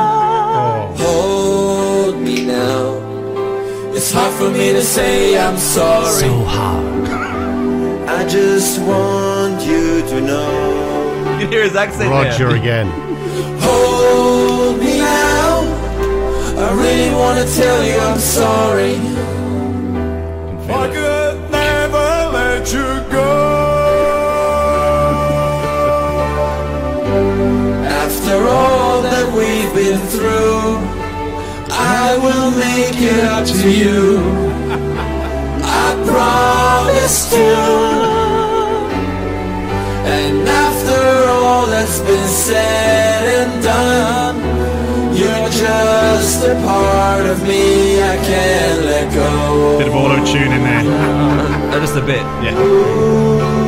Speaker 11: It's hard for me to say I'm sorry. So hard. I just want you to know.
Speaker 3: You can hear his accent
Speaker 9: Roger
Speaker 3: there.
Speaker 9: again.
Speaker 11: Hold me now. I really want to tell you I'm sorry. I could never let you go. After all that we've been through, I will make it up to you. I promise to. And after all that's been said and done, you're just a part of me I can't let go.
Speaker 2: Bit of auto tune in there.
Speaker 3: Just a bit.
Speaker 2: Yeah.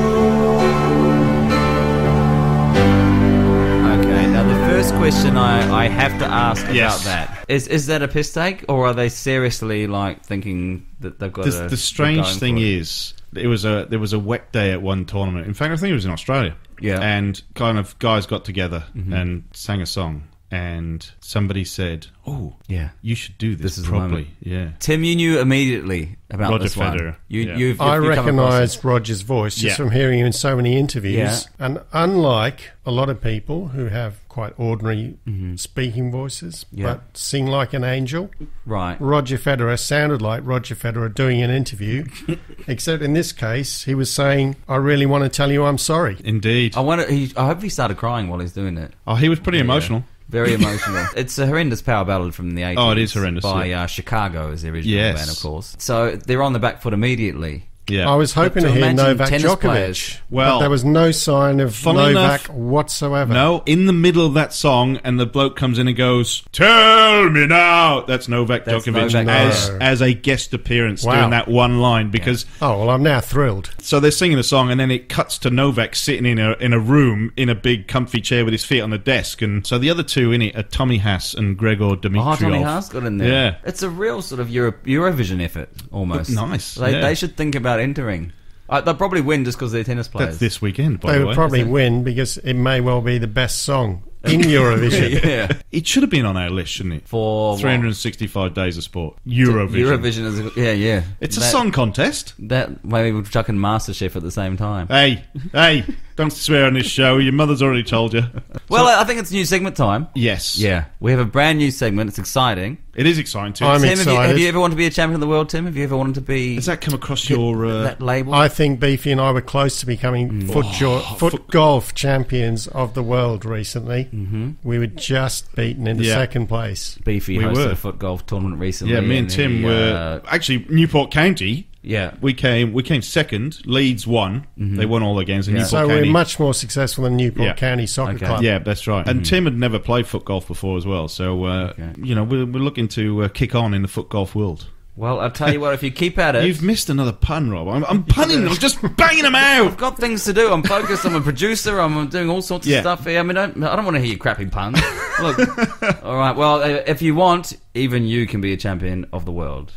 Speaker 3: Okay, now the first question I, I have to ask
Speaker 2: Yes.
Speaker 3: about that. Is is that a piss take, or are they seriously like thinking that they've got?
Speaker 2: The,
Speaker 3: a,
Speaker 2: the strange thing is, it was a there was a wet day at one tournament. In fact, I think it was in Australia.
Speaker 3: Yeah.
Speaker 2: and kind of guys got together
Speaker 3: Mhm.
Speaker 2: and sang a song, and somebody said, "Oh,
Speaker 3: Yeah.
Speaker 2: you should do this,
Speaker 3: This is the
Speaker 2: properly." Yeah,
Speaker 3: Tim, you knew immediately about
Speaker 2: Roger
Speaker 3: this one.
Speaker 2: Federer,
Speaker 3: You,
Speaker 2: yeah.
Speaker 3: you've,
Speaker 9: I
Speaker 3: you've come
Speaker 9: recognised Roger's voice just
Speaker 2: Yeah.
Speaker 9: from hearing him in so many interviews.
Speaker 3: Yeah.
Speaker 9: And unlike a lot of people who have quite ordinary speaking voices
Speaker 3: Mm-hmm. Yeah.
Speaker 9: but sing like an angel,
Speaker 3: right.
Speaker 9: Roger Federer sounded like Roger Federer doing an interview, except in this case, he was saying, I really want to tell you I'm sorry.
Speaker 2: indeed.
Speaker 3: I wonder. He, I hope he started crying while he's doing it.
Speaker 2: Oh, he was pretty
Speaker 3: Yeah.
Speaker 2: emotional.
Speaker 3: Very emotional. it's a horrendous power ballad from the 80s.
Speaker 2: Oh, it is horrendous,
Speaker 3: By
Speaker 2: yeah.
Speaker 3: uh, Chicago as the original
Speaker 2: Yes.
Speaker 3: band, of course. So they're on the back foot immediately.
Speaker 2: Yeah,
Speaker 9: I was hoping
Speaker 3: But
Speaker 9: to hear Novak
Speaker 3: tennis
Speaker 9: Djokovic.
Speaker 3: players.
Speaker 2: Well,
Speaker 9: but there was no sign of Novak
Speaker 2: enough-
Speaker 9: whatsoever.
Speaker 2: No, in the middle of that song, and the bloke comes in and goes, "Tell me now." That's Novak
Speaker 3: That's
Speaker 2: Djokovic
Speaker 3: Novak
Speaker 2: as
Speaker 9: Djokovic.
Speaker 2: as a guest appearance
Speaker 9: Wow.
Speaker 2: doing that one line because
Speaker 9: Oh, well, I'm now thrilled.
Speaker 2: so they're singing the song, and then it cuts to Novak sitting in a in a room in a big comfy chair with his feet on the desk, and so the other two in it are Tommy Haas and Grigor Dimitrov.
Speaker 3: Oh, Tommy Haas got in there.
Speaker 2: Yeah.
Speaker 3: It's a real sort of Euro- Eurovision effort, almost.
Speaker 2: Nice,
Speaker 3: They,
Speaker 2: yeah.
Speaker 3: they should think about entering. Uh, they'll probably win just because they're tennis players.
Speaker 2: That's this weekend, by
Speaker 9: They
Speaker 2: the
Speaker 9: would
Speaker 2: way.
Speaker 9: probably win because it may well be the best song in Eurovision.
Speaker 3: yeah.
Speaker 2: It should have been on our list, shouldn't it?
Speaker 3: For what?
Speaker 2: 365 days of sport. Eurovision.
Speaker 3: Eurovision is a, yeah, yeah.
Speaker 2: It's a song contest.
Speaker 3: That maybe we're chucking MasterChef at the same time.
Speaker 2: Hey, hey, don't swear on this show. Your mother's already told you.
Speaker 3: Well, I think it's new segment time.
Speaker 2: Yes.
Speaker 3: Yeah, we have a brand new segment. It's exciting.
Speaker 2: It is exciting too.
Speaker 9: I'm
Speaker 3: Tim, have you, have you ever wanted to be a champion of the world, Tim? Have you ever wanted to be
Speaker 2: Has that come across your... Uh,
Speaker 3: that label?
Speaker 9: I think Beefy and I were close to becoming foot, jo- foot golf champions of the world recently. Mm-hmm. We were just beaten into
Speaker 2: Yeah.
Speaker 9: second place.
Speaker 3: Beefy
Speaker 2: We
Speaker 3: hosted
Speaker 2: were.
Speaker 3: a foot golf tournament recently.
Speaker 2: yeah, me and Tim
Speaker 3: he,
Speaker 2: were...
Speaker 3: uh,
Speaker 2: actually, Newport County...
Speaker 3: yeah,
Speaker 2: We came we came second. Leeds won. They won all their games. And
Speaker 3: Yeah.
Speaker 2: Newport
Speaker 9: So
Speaker 2: County,
Speaker 9: we're much more successful than Newport
Speaker 2: Yeah.
Speaker 9: County Soccer
Speaker 3: Okay.
Speaker 9: Club.
Speaker 2: Yeah, that's right. And Tim had never played foot golf before as well. So, uh,
Speaker 3: Okay.
Speaker 2: you know, we're, we're looking to uh, kick on in the foot golf world.
Speaker 3: Well, I'll tell you what. If you keep at it,
Speaker 2: You've missed another pun, Rob. I'm, I'm punning. I'm just banging them out.
Speaker 3: I've
Speaker 2: out.
Speaker 3: got things to do. I'm focused. I'm a producer. I'm doing all sorts of
Speaker 2: Yeah.
Speaker 3: stuff here. I mean, don't, I don't want to hear your crappy puns. Look, all right. Well, uh, if you want, even you can be a champion of the world.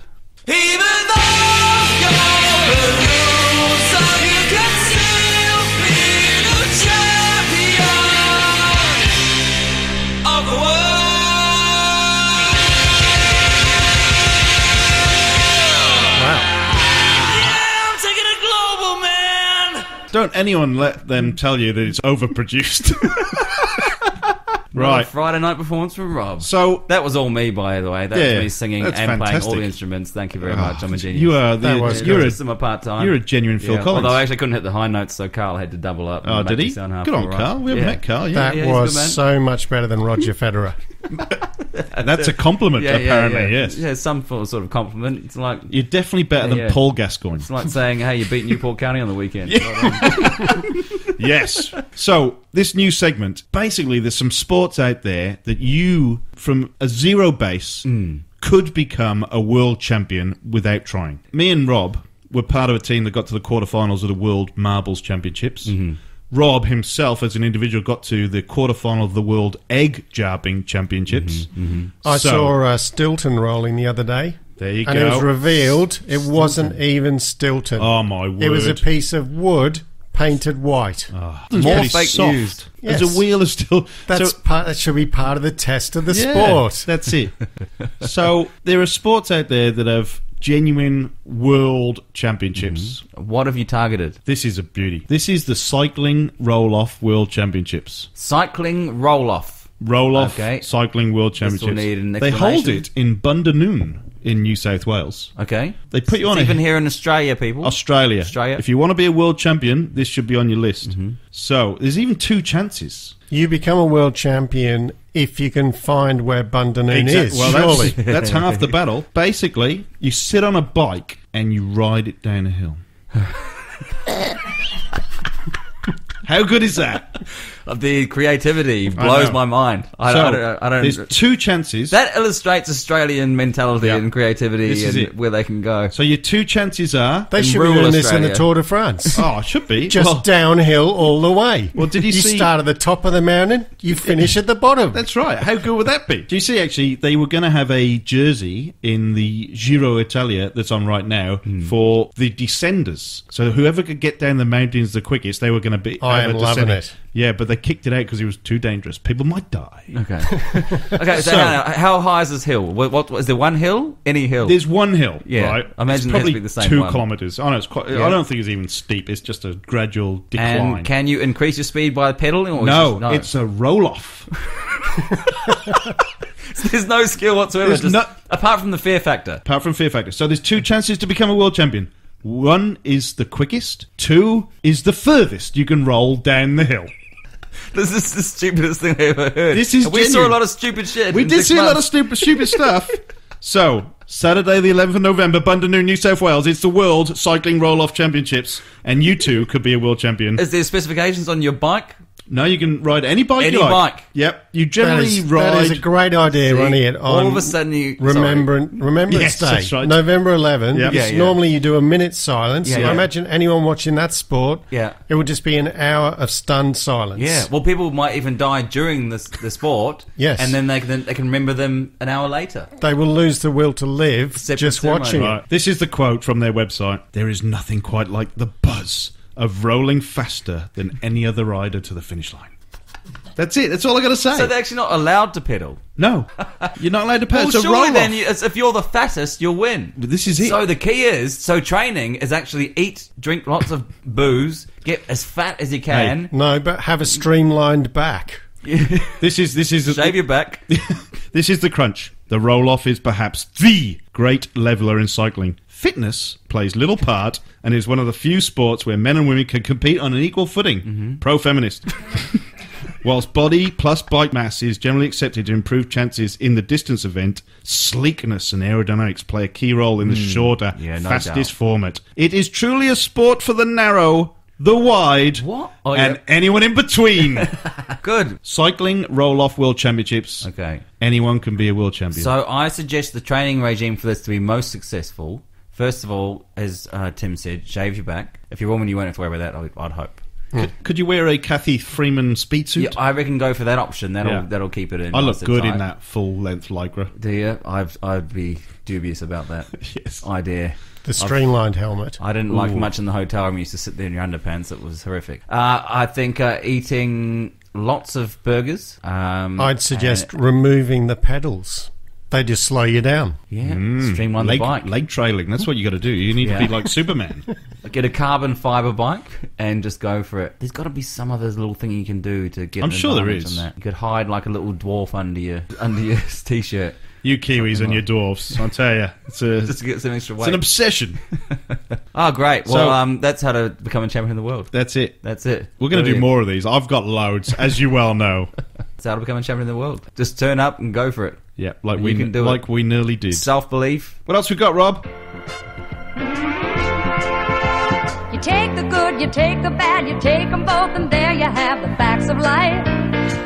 Speaker 10: Even
Speaker 2: Don't anyone let them tell you that it's overproduced.
Speaker 3: Another
Speaker 2: right.
Speaker 3: Friday night performance from Rob.
Speaker 2: So
Speaker 3: That was all me, by the way. That
Speaker 2: Yeah,
Speaker 3: was me singing
Speaker 2: that's
Speaker 3: and playing all the instruments. Thank you very much. I'm a ah, genius.
Speaker 2: you are the
Speaker 9: That was
Speaker 2: you're
Speaker 3: Just
Speaker 2: a,
Speaker 3: in my part time.
Speaker 2: you're a genuine Phil
Speaker 3: Yeah,
Speaker 2: Collins.
Speaker 3: Although I actually couldn't hit the high notes, so Carl had to double up.
Speaker 2: oh, did he?
Speaker 3: sound half
Speaker 2: Good on
Speaker 3: all right.
Speaker 2: Carl. We haven't
Speaker 3: Yeah.
Speaker 2: met Carl. Yeah.
Speaker 9: That
Speaker 3: Yeah,
Speaker 9: was so much better than Roger Federer.
Speaker 2: That's a compliment,
Speaker 3: Yeah, yeah,
Speaker 2: apparently.
Speaker 3: yeah.
Speaker 2: Yes.
Speaker 3: Yeah, some sort of- compliment. It's like
Speaker 2: You're definitely better than
Speaker 3: Yeah, yeah.
Speaker 2: Paul Gascoigne.
Speaker 3: it's like saying, "Hey, you beat Newport County on the weekend."
Speaker 2: yes. So this new segment, basically, there's some sports out there that you, from a zero base,
Speaker 3: Hmm.
Speaker 2: could become a world champion without trying. Me and Rob were part of a team that got to the quarterfinals of the World Marbles Championships.
Speaker 3: Mm-hmm.
Speaker 2: Rob himself, as an individual, got to the quarterfinal of the World Egg Jarping Championships.
Speaker 3: Mm-hmm.
Speaker 9: I
Speaker 2: So-
Speaker 9: saw uh, Stilton rolling the other day.
Speaker 2: There you
Speaker 9: and
Speaker 2: go.
Speaker 9: it was revealed it wasn't even Stilton.
Speaker 2: Oh my word!
Speaker 9: It was a piece of wood painted white. Ah.
Speaker 2: It's
Speaker 3: More
Speaker 2: pretty
Speaker 3: fake
Speaker 2: soft.
Speaker 3: news.
Speaker 2: There's
Speaker 9: Yes.
Speaker 2: a wheel is still.
Speaker 9: That's
Speaker 2: so-
Speaker 9: part, that should be part of the test of the
Speaker 2: Yeah,
Speaker 9: sport.
Speaker 2: That's it. so there are sports out there that have genuine world championships. Mm-hmm.
Speaker 3: what have you targeted?
Speaker 2: This is a beauty. This is the cycling roll off world championships.
Speaker 3: Cycling roll off.
Speaker 2: Roll off
Speaker 3: Okay.
Speaker 2: cycling world championships.
Speaker 3: need an
Speaker 2: they hold it in Bundanoon in New South Wales.
Speaker 3: Okay.
Speaker 2: They put you
Speaker 3: It's
Speaker 2: on a-
Speaker 3: even here in Australia, people.
Speaker 2: Australia.
Speaker 3: Australia.
Speaker 2: If you want to be a world champion, this should be on your list.
Speaker 3: Mm-hmm.
Speaker 2: So there's even two chances.
Speaker 9: You become a world champion if you can find where Bundanoon
Speaker 2: Exact-
Speaker 9: is.
Speaker 2: Well,
Speaker 9: surely.
Speaker 2: that's, that's half the battle. Basically, you sit on a bike and you ride it down a hill. How good is that?
Speaker 3: Of the creativity blows
Speaker 2: know.
Speaker 3: my mind. I,
Speaker 2: So,
Speaker 3: I don't. I don't
Speaker 2: There's two chances.
Speaker 3: that illustrates Australian mentality
Speaker 2: Yeah.
Speaker 3: and creativity
Speaker 2: This
Speaker 3: and
Speaker 2: it.
Speaker 3: where they can go.
Speaker 2: so your two chances are.
Speaker 9: They should be
Speaker 3: rural
Speaker 9: doing this in the Tour de France.
Speaker 2: Oh, it should be.
Speaker 9: Just
Speaker 2: Well,
Speaker 9: downhill all the way.
Speaker 2: Well, did you
Speaker 9: you
Speaker 2: see-
Speaker 9: start at the top of the mountain, you finish at the bottom.
Speaker 2: That's right. How good would that be? Do you see, actually, they were going to have a jersey in the Giro Italia that's on right now
Speaker 9: Hmm.
Speaker 2: for the descenders. So whoever could get down the mountains the quickest, they were going to be.
Speaker 9: I am loving
Speaker 2: descender.
Speaker 9: it.
Speaker 2: Yeah, but they kicked it out because it was too dangerous. People might die.
Speaker 3: Okay. okay. So,
Speaker 2: So-
Speaker 3: hang on, how high is this hill? What, what is there? One hill? Any hill?
Speaker 2: There's one hill,
Speaker 3: Yeah,
Speaker 2: right?
Speaker 3: I imagine
Speaker 2: it's
Speaker 3: it has to
Speaker 2: probably
Speaker 3: be the same
Speaker 2: two
Speaker 3: one.
Speaker 2: kilometers. I know it's quite.
Speaker 3: Yeah.
Speaker 2: I don't think it's even steep. It's just a gradual decline.
Speaker 3: and can you increase your speed by pedaling? Or
Speaker 2: no,
Speaker 3: just-
Speaker 2: it's a roll off.
Speaker 3: there's no skill whatsoever.
Speaker 2: There's
Speaker 3: just-
Speaker 2: no-
Speaker 3: apart from the fear factor.
Speaker 2: apart from Fear Factor. So there's two chances to become a world champion. One is the quickest. Two is the furthest you can roll down the hill.
Speaker 3: This is the stupidest thing I ever heard.
Speaker 2: This is
Speaker 3: And we saw a lot of stupid shit.
Speaker 2: We did see a lot of stupid, stupid stuff. So Saturday, the 11th of November, Bundanoon, New South Wales. It's the World Cycling Roll Off Championships, and you too could be a world champion.
Speaker 3: Is there specifications on your bike?
Speaker 2: No, you can ride any bike
Speaker 3: Any
Speaker 2: you like.
Speaker 3: bike.
Speaker 2: Yep. You
Speaker 9: That
Speaker 2: generally
Speaker 9: is,
Speaker 2: ride.
Speaker 9: that is a great idea,
Speaker 3: See,
Speaker 9: running it on all
Speaker 3: of a sudden you-
Speaker 9: Remembrance, Remembrance
Speaker 2: Yes,
Speaker 9: Day,
Speaker 2: that's right.
Speaker 9: November 11th.
Speaker 2: Yeah.
Speaker 9: because
Speaker 3: Yeah, yeah.
Speaker 9: Normally you do a minute silence.
Speaker 3: Yeah,
Speaker 9: so
Speaker 3: yeah.
Speaker 9: Imagine anyone watching that sport.
Speaker 3: Yeah.
Speaker 9: It would just be an hour of stunned silence.
Speaker 3: Yeah, well, people might even die during the the sport.
Speaker 9: Yes.
Speaker 3: and then they can they can remember them an hour later.
Speaker 9: They will lose the will to live
Speaker 3: Separate
Speaker 9: just
Speaker 3: ceremony.
Speaker 9: watching it.
Speaker 2: Right. This is the quote from their website. There is nothing quite like the buzz of rolling faster than any other rider to the finish line. That's it. That's all I got to say.
Speaker 3: So they're actually not allowed to pedal.
Speaker 2: no, you're not allowed to pedal.
Speaker 3: Well,
Speaker 2: it's a
Speaker 3: surely then, you, if you're the fattest, you'll win.
Speaker 2: This is it.
Speaker 3: So the key is, so training is actually eat, drink lots of booze, get as fat as you can,
Speaker 9: No, but have a streamlined back.
Speaker 2: This is this is
Speaker 3: shave your back.
Speaker 2: this is the crunch. The roll off is perhaps the great leveler in cycling. Fitness plays little part and is one of the few sports where men and women can compete on an equal footing.
Speaker 3: Mm-hmm.
Speaker 2: Pro feminist. Whilst body plus bike mass is generally accepted to improve chances in the distance event, sleekness and aerodynamics play a key role in the shorter,
Speaker 3: Mm. Yeah, no
Speaker 2: fastest
Speaker 3: doubt.
Speaker 2: format. It is truly a sport for the narrow, the wide,
Speaker 3: What? Oh,
Speaker 2: and
Speaker 3: yeah.
Speaker 2: anyone in between.
Speaker 3: Good.
Speaker 2: Cycling roll off world championships.
Speaker 3: Okay.
Speaker 2: Anyone can be a world champion.
Speaker 3: So I suggest the training regime for this to be most successful. First of all, as uh, Tim said, shave your back. If you're a woman, you won't have to worry about that. I'd, I'd hope.
Speaker 2: could, could you wear a Cathy Freeman speed suit?
Speaker 3: Yeah, I reckon go for that option. That'll
Speaker 2: Yeah.
Speaker 3: that'll keep it in.
Speaker 2: I look good
Speaker 3: tight.
Speaker 2: in that full length lycra.
Speaker 3: Do you? I'd I'd be dubious about that
Speaker 2: Yes.
Speaker 3: idea.
Speaker 9: The streamlined helmet.
Speaker 3: I didn't like much in the hotel room. You used to sit there in your underpants. It was horrific. Uh, I think uh, eating lots of burgers. Um,
Speaker 9: I'd suggest
Speaker 3: and-
Speaker 9: removing the pedals. They just slow you down.
Speaker 3: yeah, streamline the bike.
Speaker 2: leg trailing. That's what you got to do. You need
Speaker 3: Yeah.
Speaker 2: to be like Superman.
Speaker 3: Get a carbon fiber bike and just go for it. There's got to be some other little thing you can do to get.
Speaker 2: I'm sure there is. advantage.
Speaker 3: On that. You could hide like a little dwarf under your under your t-shirt
Speaker 2: you Kiwis and your dwarfs. I'll tell you, it's a
Speaker 3: just to get some extra
Speaker 2: it's
Speaker 3: weight.
Speaker 2: an obsession.
Speaker 3: oh, great! Well,
Speaker 2: So-
Speaker 3: um, that's how to become a champion of the world.
Speaker 2: That's it.
Speaker 3: That's it.
Speaker 2: We're going to do more of these. I've got loads, as you well know.
Speaker 3: That's how to become a champion of the world. Just turn up and go for it.
Speaker 2: Yeah, like
Speaker 3: You
Speaker 2: we
Speaker 3: can do it.
Speaker 2: like we nearly did.
Speaker 3: Self belief.
Speaker 2: What else we got, Rob?
Speaker 12: You take the good, you take the bad, you take them both, and there you have the facts of life.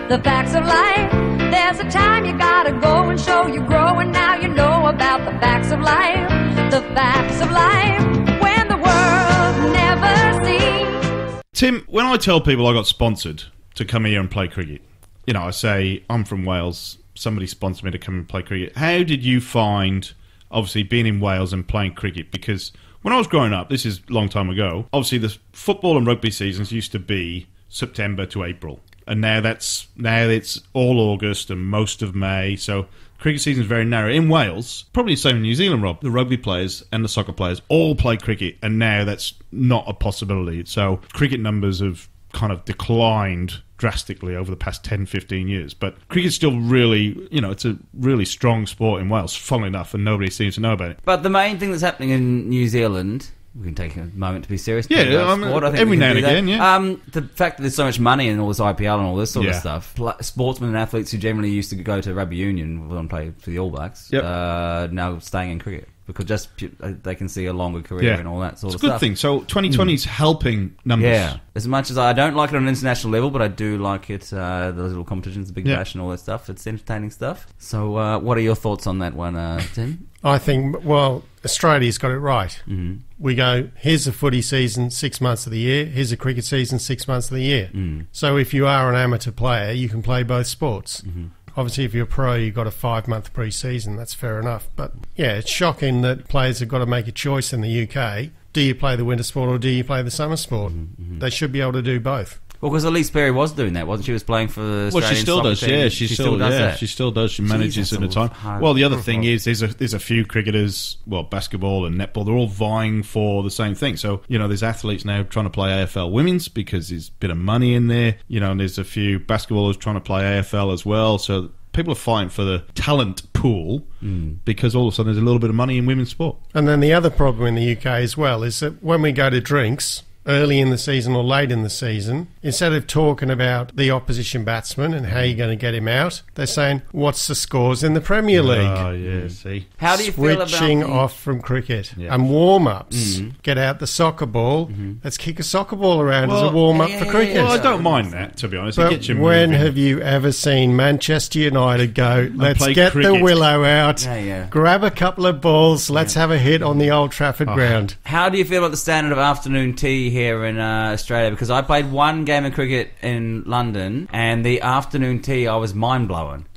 Speaker 12: The facts of life. There's a time you gotta go and show you grow, and now you know about the facts of life. The facts of life. When the world never seems.
Speaker 2: Tim, when I tell people I got sponsored to come here and play cricket, you know, I say I'm from Wales. Somebody sponsored me to come and play cricket. How did you find, obviously, being in Wales and playing cricket? Because when I was growing up, this is a long time ago. Obviously, the football and rugby seasons used to be September to April, and now that's now it's all August and most of May. So cricket season is very narrow in Wales. Probably the same in New Zealand, Rob. The rugby players and the soccer players all play cricket, and now that's not a possibility. So cricket numbers have kind of declined drastically over the past 10 15 years but cricket's still really you know it's a really strong sport in Wales funnily enough and nobody seems to know about it
Speaker 3: But the main thing that's happening in New Zealand, we can take a moment to be serious.
Speaker 2: Yeah,
Speaker 3: talk about sport. I think
Speaker 2: every now and again, yeah.
Speaker 3: Um, the fact that there's so much money in all this IPL and all this sort of stuff. Sportsmen and athletes who generally used to go to rugby union and play for the All Blacks,
Speaker 2: Yep.
Speaker 3: uh, now staying in cricket because just uh, they can see a longer career and all that sort
Speaker 2: it's
Speaker 3: of
Speaker 2: a good thing. So 2020 is helping numbers.
Speaker 3: Yeah, as much as I don't like it on an international level, but I do like it. Uh, the little competitions, the Big
Speaker 2: Yeah.
Speaker 3: Bash, and all that stuff. It's entertaining stuff. So, uh, what are your thoughts on that one, uh, Tim?
Speaker 9: I think, well, Australia's got it right.
Speaker 3: Mhm.
Speaker 9: We go, here's a footy season, six months of the year. Here's a cricket season, six months of the year.
Speaker 3: Mm.
Speaker 9: So if you are an amateur player, you can play both sports.
Speaker 3: Mm-hmm.
Speaker 9: Obviously, if you're a pro, you've got a five month pre season. That's fair enough. But yeah, it's shocking that players have got to make a choice in the UK. Do you play the winter sport or do you play the summer sport?
Speaker 3: Mm-hmm,
Speaker 9: They should be able to do both.
Speaker 3: Well, because Ellyse Perry was doing that, wasn't she? Was playing for the Australian Well,
Speaker 2: she still does.
Speaker 3: team.
Speaker 2: Yeah, she, still,
Speaker 3: does
Speaker 2: yeah,
Speaker 3: that.
Speaker 2: she still does. She manages
Speaker 3: that's
Speaker 2: at
Speaker 3: a
Speaker 2: time.
Speaker 3: hard-
Speaker 2: Well, the other thing is, there's a there's a few cricketers, well, basketball and netball. They're all vying for the same thing. So you know, there's athletes now trying to play AFL women's because there's a bit of money in there. You know, and there's a few basketballers trying to play AFL as well. So people are fighting for the talent pool hmm. because all of a sudden there's a little bit of money in women's sport.
Speaker 9: And then the other problem in the UK as well is that when we go to drinks early in the season or late in the season, instead of talking about the opposition batsman and how you're going to get him out, they're saying, what's the scores in the Premier League?
Speaker 2: Oh yeah, see.
Speaker 3: How do you feel about
Speaker 9: Switching off from cricket
Speaker 2: Yeah.
Speaker 9: and warm ups.
Speaker 3: Mm-hmm.
Speaker 9: Get out the soccer ball. Let's kick a soccer ball around as a warm up
Speaker 3: yeah,
Speaker 9: for cricket.
Speaker 3: yeah,
Speaker 2: Well, I don't mind that to be honest.
Speaker 9: But
Speaker 2: gets you
Speaker 9: when have you ever seen Manchester United go, let's
Speaker 2: play
Speaker 9: get the willow out,
Speaker 3: Yeah, yeah.
Speaker 9: grab a couple of balls, let's have a hit on the Old Trafford
Speaker 2: Oh.
Speaker 9: ground?
Speaker 3: How do you feel about the standard of afternoon tea here in uh, Australia? Because I played one game of cricket in London, and the afternoon tea, I was mind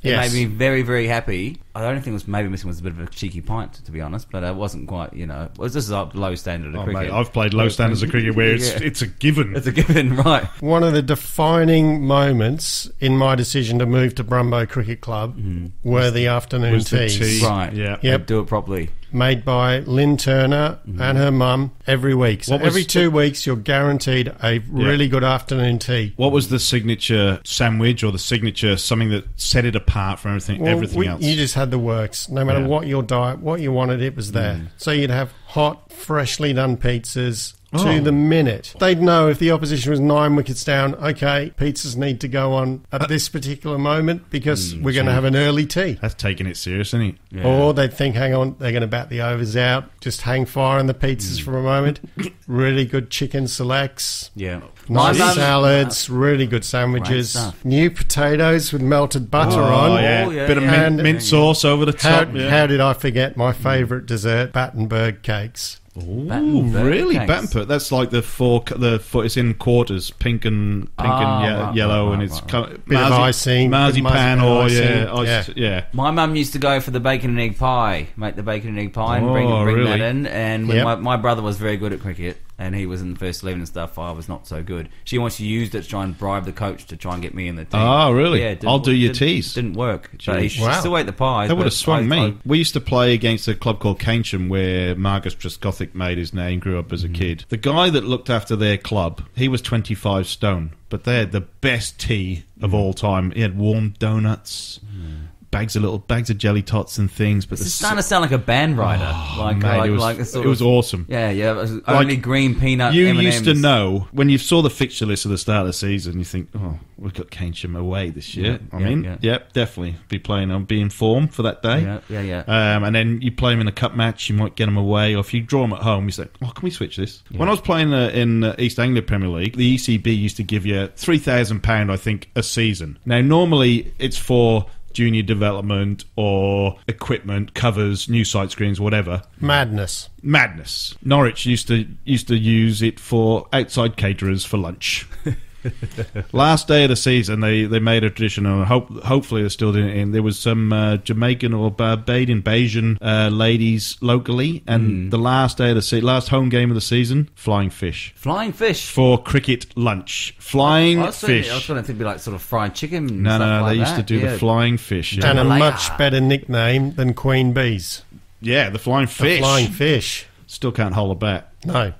Speaker 3: blowing. It
Speaker 9: Yes.
Speaker 3: made me very, very happy. The only thing was maybe missing was a bit of a cheeky pint, to be honest, but it wasn't quite, you know, it was just a low standard of
Speaker 2: Oh,
Speaker 3: cricket.
Speaker 2: mate, I've played low standards of cricket where it's
Speaker 3: Yeah.
Speaker 2: it's a given.
Speaker 3: It's a given, right?
Speaker 9: One of the defining moments in my decision to move to Brymbo Cricket Club mm-hmm. were the afternoon
Speaker 2: was the
Speaker 9: teas.
Speaker 2: tea.
Speaker 3: Right.
Speaker 2: Yeah.
Speaker 9: Yep.
Speaker 3: Do it properly.
Speaker 9: Made by Lynn Turner mm-hmm. and her mum every week. So every two weeks, you're guaranteed a really good afternoon tea.
Speaker 2: What was the signature sandwich or the signature something that set it apart from everything
Speaker 9: Well,
Speaker 2: everything
Speaker 9: we-
Speaker 2: else?
Speaker 9: You just had the works. No matter
Speaker 2: Yeah.
Speaker 9: what your diet, what you wanted, it was there. Mm. So you'd have hot, freshly done pizzas
Speaker 2: Oh.
Speaker 9: to the minute. They'd know if the opposition was nine wickets down, okay, pizzas need to go on at uh, this particular moment because mm, we're going to have an early tea.
Speaker 2: That's taking it serious, isn't it?
Speaker 3: Yeah.
Speaker 9: Or they'd think, hang on, they're going to bat the overs out, just hang fire on the pizzas mm. for a moment. really good chicken selects.
Speaker 3: Yeah.
Speaker 9: Nice
Speaker 3: My mum-
Speaker 9: salads, really good sandwiches, new potatoes with melted butter
Speaker 2: Oh,
Speaker 9: on.
Speaker 2: yeah.
Speaker 3: Oh, yeah,
Speaker 2: Bit of
Speaker 3: yeah.
Speaker 2: mint,
Speaker 9: And-
Speaker 2: mint sauce over the
Speaker 9: How,
Speaker 2: top. yeah.
Speaker 9: how did I forget my mm. favourite dessert, Battenberg cakes?
Speaker 2: Ooh,
Speaker 3: Battenberg
Speaker 2: really?
Speaker 3: cakes.
Speaker 2: Battenberg. That's like the four. The four, it's in quarters, pink and pink
Speaker 3: Ah,
Speaker 2: and ye-
Speaker 3: right,
Speaker 2: yellow,
Speaker 3: right,
Speaker 2: and
Speaker 3: right,
Speaker 2: it's
Speaker 3: right.
Speaker 2: kind
Speaker 9: Bit of icing, bit of
Speaker 2: marzipan,
Speaker 9: marzipan
Speaker 2: or
Speaker 9: icing,
Speaker 2: yeah, ice-
Speaker 9: yeah.
Speaker 2: yeah.
Speaker 3: My mum used to go for the bacon and egg pie, make the bacon and egg pie, and bring,
Speaker 2: Oh,
Speaker 3: bring that
Speaker 2: really?
Speaker 3: in. And when
Speaker 9: Yep.
Speaker 3: my, my brother was very good at cricket, and he was in the first eleven and stuff, I was not so good. She once used it to try and bribe the coach to try and get me in the team.
Speaker 2: Oh, really?
Speaker 3: Yeah,
Speaker 2: I'll do your
Speaker 3: didn't-
Speaker 2: teas.
Speaker 3: Didn't work. But he, she
Speaker 9: Wow.
Speaker 3: still ate the pies.
Speaker 2: That would have swung
Speaker 3: I-
Speaker 2: me.
Speaker 3: I-
Speaker 2: we used to play against a club called Keynsham where Marcus Trescothick made his name, grew up as a mm-hmm. kid. The guy that looked after their club, he was 25 stone, but they had the best tea of mm. all time. He had warm donuts, mm. Bags of little bags of jelly tots and things. But
Speaker 3: It's
Speaker 2: the
Speaker 3: starting to sound like a band rider. like,
Speaker 2: mate,
Speaker 3: like,
Speaker 2: it was-
Speaker 3: like a sort
Speaker 2: it was
Speaker 3: of,
Speaker 2: awesome.
Speaker 3: Yeah, yeah. Was only green peanut.
Speaker 2: You
Speaker 3: M&Ms.
Speaker 2: used to know when you saw the fixture list at the start of the season. You think, "Oh, we've got Keynsham away this year."
Speaker 3: Yeah,
Speaker 2: I
Speaker 3: yeah,
Speaker 2: mean,
Speaker 3: yeah.
Speaker 2: yep, definitely be playing on, be in form for that day.
Speaker 3: Yeah, yeah, yeah.
Speaker 2: Um, and then you play them in a cup match, you might get them away, or if you draw them at home, you say, "Oh, can we switch this?" When I was playing uh, in uh, East Anglia Premier League, the ECB used to give you three thousand pound, I think, a season. Now, normally it's for junior development or equipment, covers, new site screens, whatever
Speaker 9: Madness.
Speaker 2: madness. Norwich used to used to use it for outside caterers for lunch. Last day of the season, they, they made a tradition, and hope, hopefully they're still doing it. In there was some uh, Jamaican or Barbadian, Bajan uh, ladies locally, and the last day of the se- last home game of the season, flying fish
Speaker 3: Flying fish.
Speaker 2: for cricket lunch. Flying
Speaker 3: I was, thinking,
Speaker 2: fish.
Speaker 3: I was trying to think it'd be like sort of fried chicken.
Speaker 2: no, no, no.
Speaker 3: like
Speaker 2: they used
Speaker 3: that.
Speaker 2: to do
Speaker 3: Yeah.
Speaker 2: the flying fish. Yeah,
Speaker 9: And a much better nickname than Queen Bees.
Speaker 2: yeah the flying
Speaker 9: The
Speaker 2: fish.
Speaker 9: flying fish.
Speaker 2: Still can't hold a bat.
Speaker 9: No.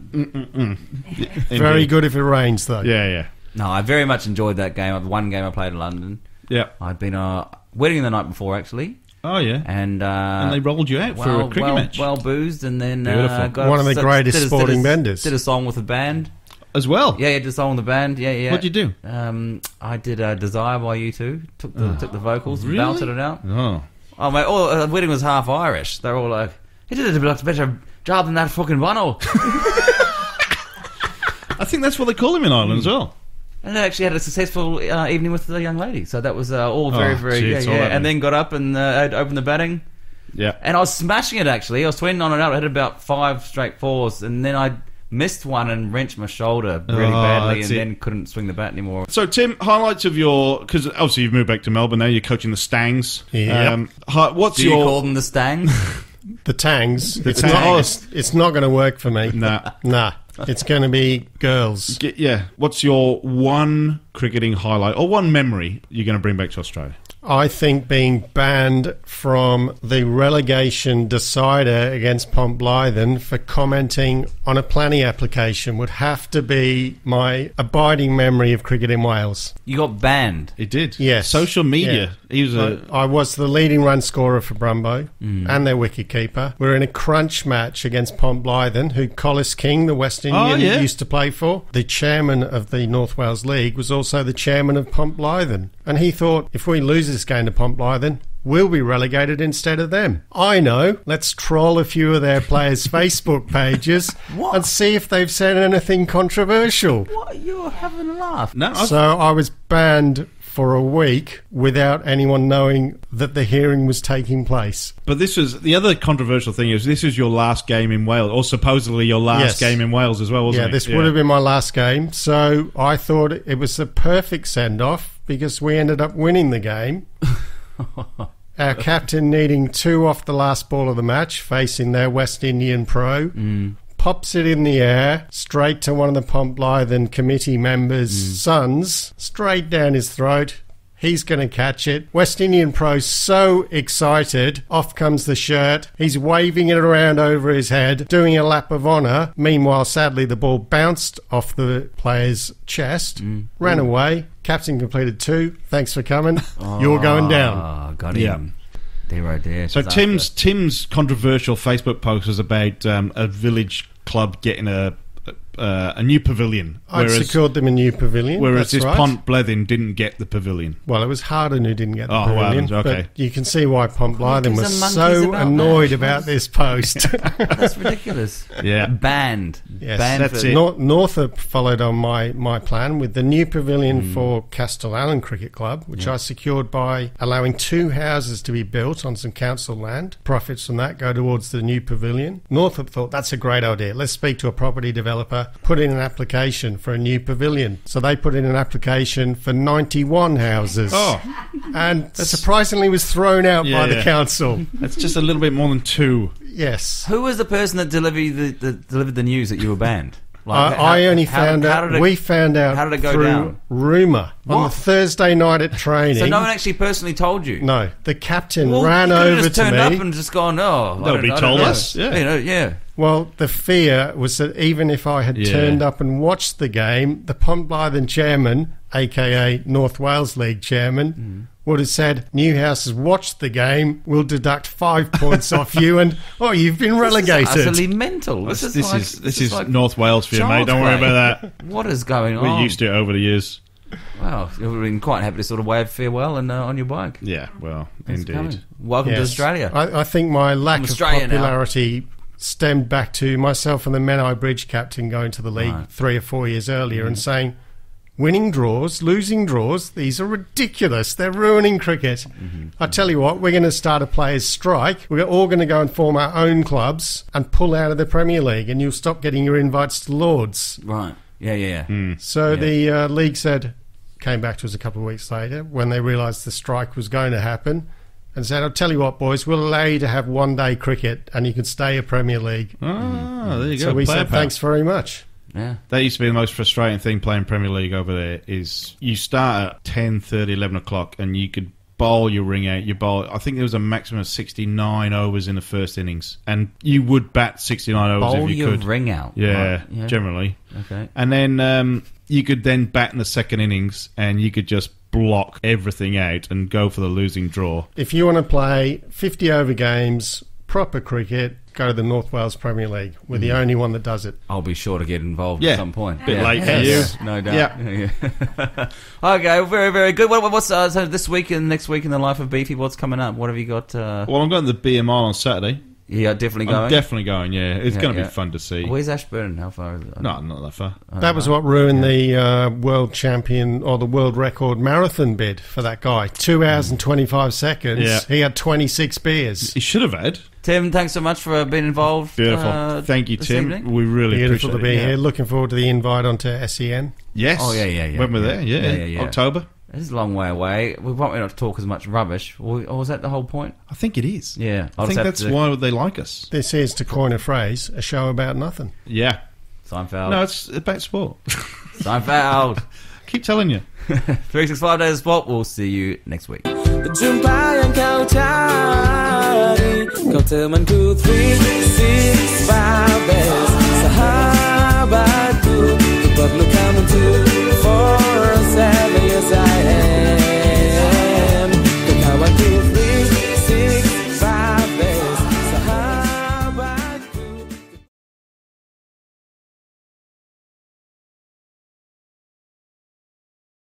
Speaker 9: Very good if it rains, though.
Speaker 2: Yeah, yeah,
Speaker 3: No, I very much enjoyed that game. I've one game I played in London.
Speaker 2: yeah.
Speaker 3: I'd been a wedding the night before actually,
Speaker 2: Oh yeah.
Speaker 3: and uh,
Speaker 2: and they rolled you out for
Speaker 3: well,
Speaker 2: a cricket
Speaker 3: well,
Speaker 2: match
Speaker 3: well boozed, and then
Speaker 2: Beautiful.
Speaker 3: uh, got
Speaker 9: One of the greatest
Speaker 3: did a-
Speaker 9: sporting
Speaker 3: did a,
Speaker 9: benders.
Speaker 3: Did a song with a band.
Speaker 2: as well.
Speaker 3: Yeah, yeah, did a song with a band. Yeah, yeah.
Speaker 2: What'd you do?
Speaker 3: Um, I did uh, "Desire" by U2. Took the took the vocals,
Speaker 2: Really?
Speaker 3: belted it out.
Speaker 2: Oh.
Speaker 3: Oh mate, all uh, the wedding was half Irish. They're all like, He did a bit better job than that fucking Bono.
Speaker 2: I think that's what they call him in Ireland as well.
Speaker 3: And they actually had a successful uh, evening with the young lady. So that was uh, all very,
Speaker 2: Oh,
Speaker 3: very
Speaker 2: gee,
Speaker 3: yeah, yeah.
Speaker 2: happening.
Speaker 3: And then got up and uh, had opened the batting.
Speaker 2: Yeah.
Speaker 3: And I was smashing it actually. I was twinning on and out. I had about five straight fours, and then I missed one and wrenched my shoulder really
Speaker 2: Oh,
Speaker 3: badly, and
Speaker 2: it.
Speaker 3: then couldn't swing the bat anymore.
Speaker 2: So, Tim, highlights of your because obviously you've moved back to Melbourne now. You're coaching the Stangs.
Speaker 9: Yep.
Speaker 2: hi- what's
Speaker 3: Do you
Speaker 2: your
Speaker 3: call them the Stangs?
Speaker 9: The Tangs.
Speaker 2: The
Speaker 9: it's,
Speaker 2: Tangs.
Speaker 9: Not, it's, it's not going to work for me.
Speaker 2: Nah.
Speaker 9: Nah. It's going to be girls.
Speaker 2: Yeah? What's your one cricketing highlight or one memory you're going to bring back to Australia?
Speaker 9: I think being banned from the relegation decider against Pontblyddyn for commenting on a planning application would have to be my abiding memory of cricket in Wales.
Speaker 3: You got banned.
Speaker 2: It did.
Speaker 9: Yes.
Speaker 2: Social media.
Speaker 9: Yeah.
Speaker 2: He was a.
Speaker 9: I, I was the leading run scorer for Brymbo
Speaker 2: Mm.
Speaker 9: and their wicketkeeper. We are in a crunch match against Pontblyddyn, who Collis King, the West Indian,
Speaker 2: Oh, yeah.
Speaker 9: used to play for. The chairman of the North Wales League was also the chairman of Pontblyddyn. And he thought, if we lose this game to Pontblyddyn, We'll be relegated instead of them. I know. Let's troll a few of their players' Facebook pages and see if they've said anything controversial.
Speaker 3: What? You're having a laugh.
Speaker 2: No, I-
Speaker 9: So I was banned for a week without anyone knowing that the hearing was taking place.
Speaker 2: But this was the other controversial thing is this is your last game in Wales, or supposedly your last
Speaker 9: Yes.
Speaker 2: game in Wales as well, wasn't
Speaker 9: yeah,
Speaker 2: it?
Speaker 9: this would have been my last game. So I thought it was a perfect send off because we ended up winning the game. Our captain needing two off the last ball of the match, facing their West Indian pro. Mm. Pops it in the air, straight to one of the Pontblyddyn committee members' sons, straight down his throat. He's going to catch it. West Indian Pro so excited. Off comes the shirt. He's waving it around over his head, doing a lap of honour. Meanwhile, sadly, the ball bounced off the player's chest, ran away. Captain completed two. Thanks for coming. You're going down.
Speaker 3: Ah, got
Speaker 2: Yeah.
Speaker 3: him. There, right there.
Speaker 2: So
Speaker 3: Disaster.
Speaker 2: Tim's Tim's controversial Facebook post was about um, a village club getting a uh, a new pavilion,
Speaker 9: I'd secured them a new pavilion.
Speaker 2: whereas this
Speaker 9: right.
Speaker 2: Pont Blethin didn't get the pavilion.
Speaker 9: Well, it was Hawarden who didn't get the
Speaker 2: Oh,
Speaker 9: pavilion.
Speaker 2: Hawardens, okay.
Speaker 9: But you can see why Pontblyddyn
Speaker 3: gives
Speaker 9: was so
Speaker 3: about
Speaker 9: annoyed
Speaker 3: that?
Speaker 9: about this post.
Speaker 3: That's ridiculous.
Speaker 2: Yeah.
Speaker 3: Banned.
Speaker 9: Yes,
Speaker 3: Banned
Speaker 2: that's it.
Speaker 9: Nor- Northop followed on my, my plan with the new pavilion
Speaker 2: Hmm.
Speaker 9: for Castell Alun Cricket Club, which I secured by allowing two houses to be built on some council land. Profits from that go towards the new pavilion. Northop thought that's a great idea. Let's speak to a property developer, put in an application for a new pavilion. So they put in an application for 91 houses.
Speaker 2: Oh.
Speaker 9: And surprisingly was thrown out
Speaker 2: Yeah,
Speaker 9: by the
Speaker 2: yeah.
Speaker 9: council.
Speaker 2: That's just a little bit more than two.
Speaker 9: yes.
Speaker 3: Who was the person that delivered the, the delivered the news that you were banned?
Speaker 9: I,
Speaker 3: how-
Speaker 9: I only
Speaker 3: how-
Speaker 9: found
Speaker 3: how
Speaker 9: out.
Speaker 3: did it-
Speaker 9: we found out
Speaker 3: how did it go
Speaker 9: through
Speaker 3: down?
Speaker 9: rumor on the Thursday night at training.
Speaker 3: So no one actually personally told you.
Speaker 9: No, the captain
Speaker 3: Well,
Speaker 9: ran
Speaker 3: you could've
Speaker 9: over
Speaker 3: just
Speaker 9: to
Speaker 3: turned
Speaker 9: me.
Speaker 3: up and just gone. Oh, I
Speaker 2: Nobody
Speaker 3: don't-
Speaker 2: told us, yeah.
Speaker 3: You know, yeah.
Speaker 9: well, the fear was that even if I had
Speaker 2: Yeah.
Speaker 9: turned up and watched the game, the Pontblyddyn chairman, aka North Wales League chairman,
Speaker 3: Hmm.
Speaker 9: Would have said, "Newhouse has watched the game. We'll deduct five points off you, and oh, you've been relegated."
Speaker 3: This is utterly mental. This,
Speaker 2: This,
Speaker 3: is like,
Speaker 2: is this is
Speaker 3: like
Speaker 2: North Wales for you, mate. Don't worry about that.
Speaker 3: What is going on?
Speaker 2: We're used to it over the years.
Speaker 3: Wow, you've been quite happy to sort of wave farewell and uh, on your bike.
Speaker 2: Yeah, well,
Speaker 3: Thanks
Speaker 2: indeed.
Speaker 3: Welcome to Australia.
Speaker 9: I, I think my lack of
Speaker 3: Australia now.
Speaker 9: popularity stemmed back to myself and the Menai Bridge captain going to the league
Speaker 3: Right.
Speaker 9: three or four years earlier
Speaker 2: Mm.
Speaker 9: and saying, winning draws, losing draws, these are ridiculous. They're ruining cricket.
Speaker 2: Mm-hmm.
Speaker 9: I tell you what, we're going to start a players' strike. We're all going to go and form our own clubs and pull out of the Premier League, and you'll stop getting your invites to Lords.
Speaker 3: right. Yeah, yeah, yeah.
Speaker 2: Hmm.
Speaker 9: So
Speaker 3: Yeah.
Speaker 9: the uh, league said, came back to us a couple of weeks later when they realised the strike was going to happen, and said, "I'll tell you what, boys, we'll allow you to have one day cricket, and you can stay a Premier League."
Speaker 2: Ah, there you go.
Speaker 9: So we
Speaker 2: Player
Speaker 9: said. "Thanks very much."
Speaker 3: Yeah.
Speaker 2: That used to be the most frustrating thing playing Premier League over there is you start at 10, 30, 11 o'clock and you could bowl your ring out. You bowl, I think there was a maximum of 69 overs in the first innings. And you would bat 69 overs
Speaker 3: Bowl
Speaker 2: if you could.
Speaker 3: Bowl your
Speaker 2: could.
Speaker 3: ring out.
Speaker 2: Yeah,
Speaker 3: Right, yeah.
Speaker 2: generally.
Speaker 3: Okay.
Speaker 2: And then um, you could then bat in the second innings and you could just block everything out and go for the losing draw.
Speaker 9: If you want to play 50 over games, proper cricket, go to the North Wales Premier League. We're the only one that does it.
Speaker 3: I'll be sure to get involved
Speaker 2: Yeah.
Speaker 3: at some point.
Speaker 2: Bit
Speaker 3: yeah.
Speaker 2: late for
Speaker 3: Yes.
Speaker 2: you.
Speaker 3: No doubt. Yeah. okay, well, very, very good. What, what's uh, so this week and next week in the life of Beefy? What's coming up? What have you got? Uh,
Speaker 2: Well, I'm going to the BMI on Saturday.
Speaker 3: Yeah, definitely
Speaker 2: I'm
Speaker 3: going.
Speaker 2: definitely going. Yeah, it's
Speaker 3: Yeah,
Speaker 2: going to
Speaker 3: yeah.
Speaker 2: be fun to see.
Speaker 3: Where's Ashburn? How far is it?
Speaker 2: No, not that far.
Speaker 9: That was what ruined the uh, world champion or the world record marathon bid for that guy. Two hours and 25 seconds.
Speaker 2: Yeah.
Speaker 9: He had 26 beers.
Speaker 2: He should have had.
Speaker 3: Tim, thanks so much for being involved.
Speaker 2: Beautiful.
Speaker 3: uh,
Speaker 2: Thank you,
Speaker 3: this
Speaker 2: Tim.
Speaker 3: evening.
Speaker 2: We really
Speaker 9: Beautiful to
Speaker 2: appreciate
Speaker 9: be
Speaker 2: it.
Speaker 9: here. Looking forward to the invite onto E SEN.
Speaker 2: Yes.
Speaker 3: Oh yeah, yeah, yeah.
Speaker 2: When we're
Speaker 3: yeah.
Speaker 2: there, yeah.
Speaker 3: yeah, yeah, yeah.
Speaker 2: October.
Speaker 3: This is a long way away. We want me not to talk as much rubbish. Or, was is that the whole point?
Speaker 2: I think it is.
Speaker 3: Yeah.
Speaker 2: i think that's
Speaker 3: to...
Speaker 2: why they like us.
Speaker 9: This is, to coin a phrase, a show about nothing.
Speaker 2: Yeah.
Speaker 3: Seinfeld.
Speaker 2: No, it's about sport.
Speaker 3: Seinfeld.
Speaker 2: Keep telling you.
Speaker 3: 365 Days of Sport. We'll see you next week
Speaker 11: as I am.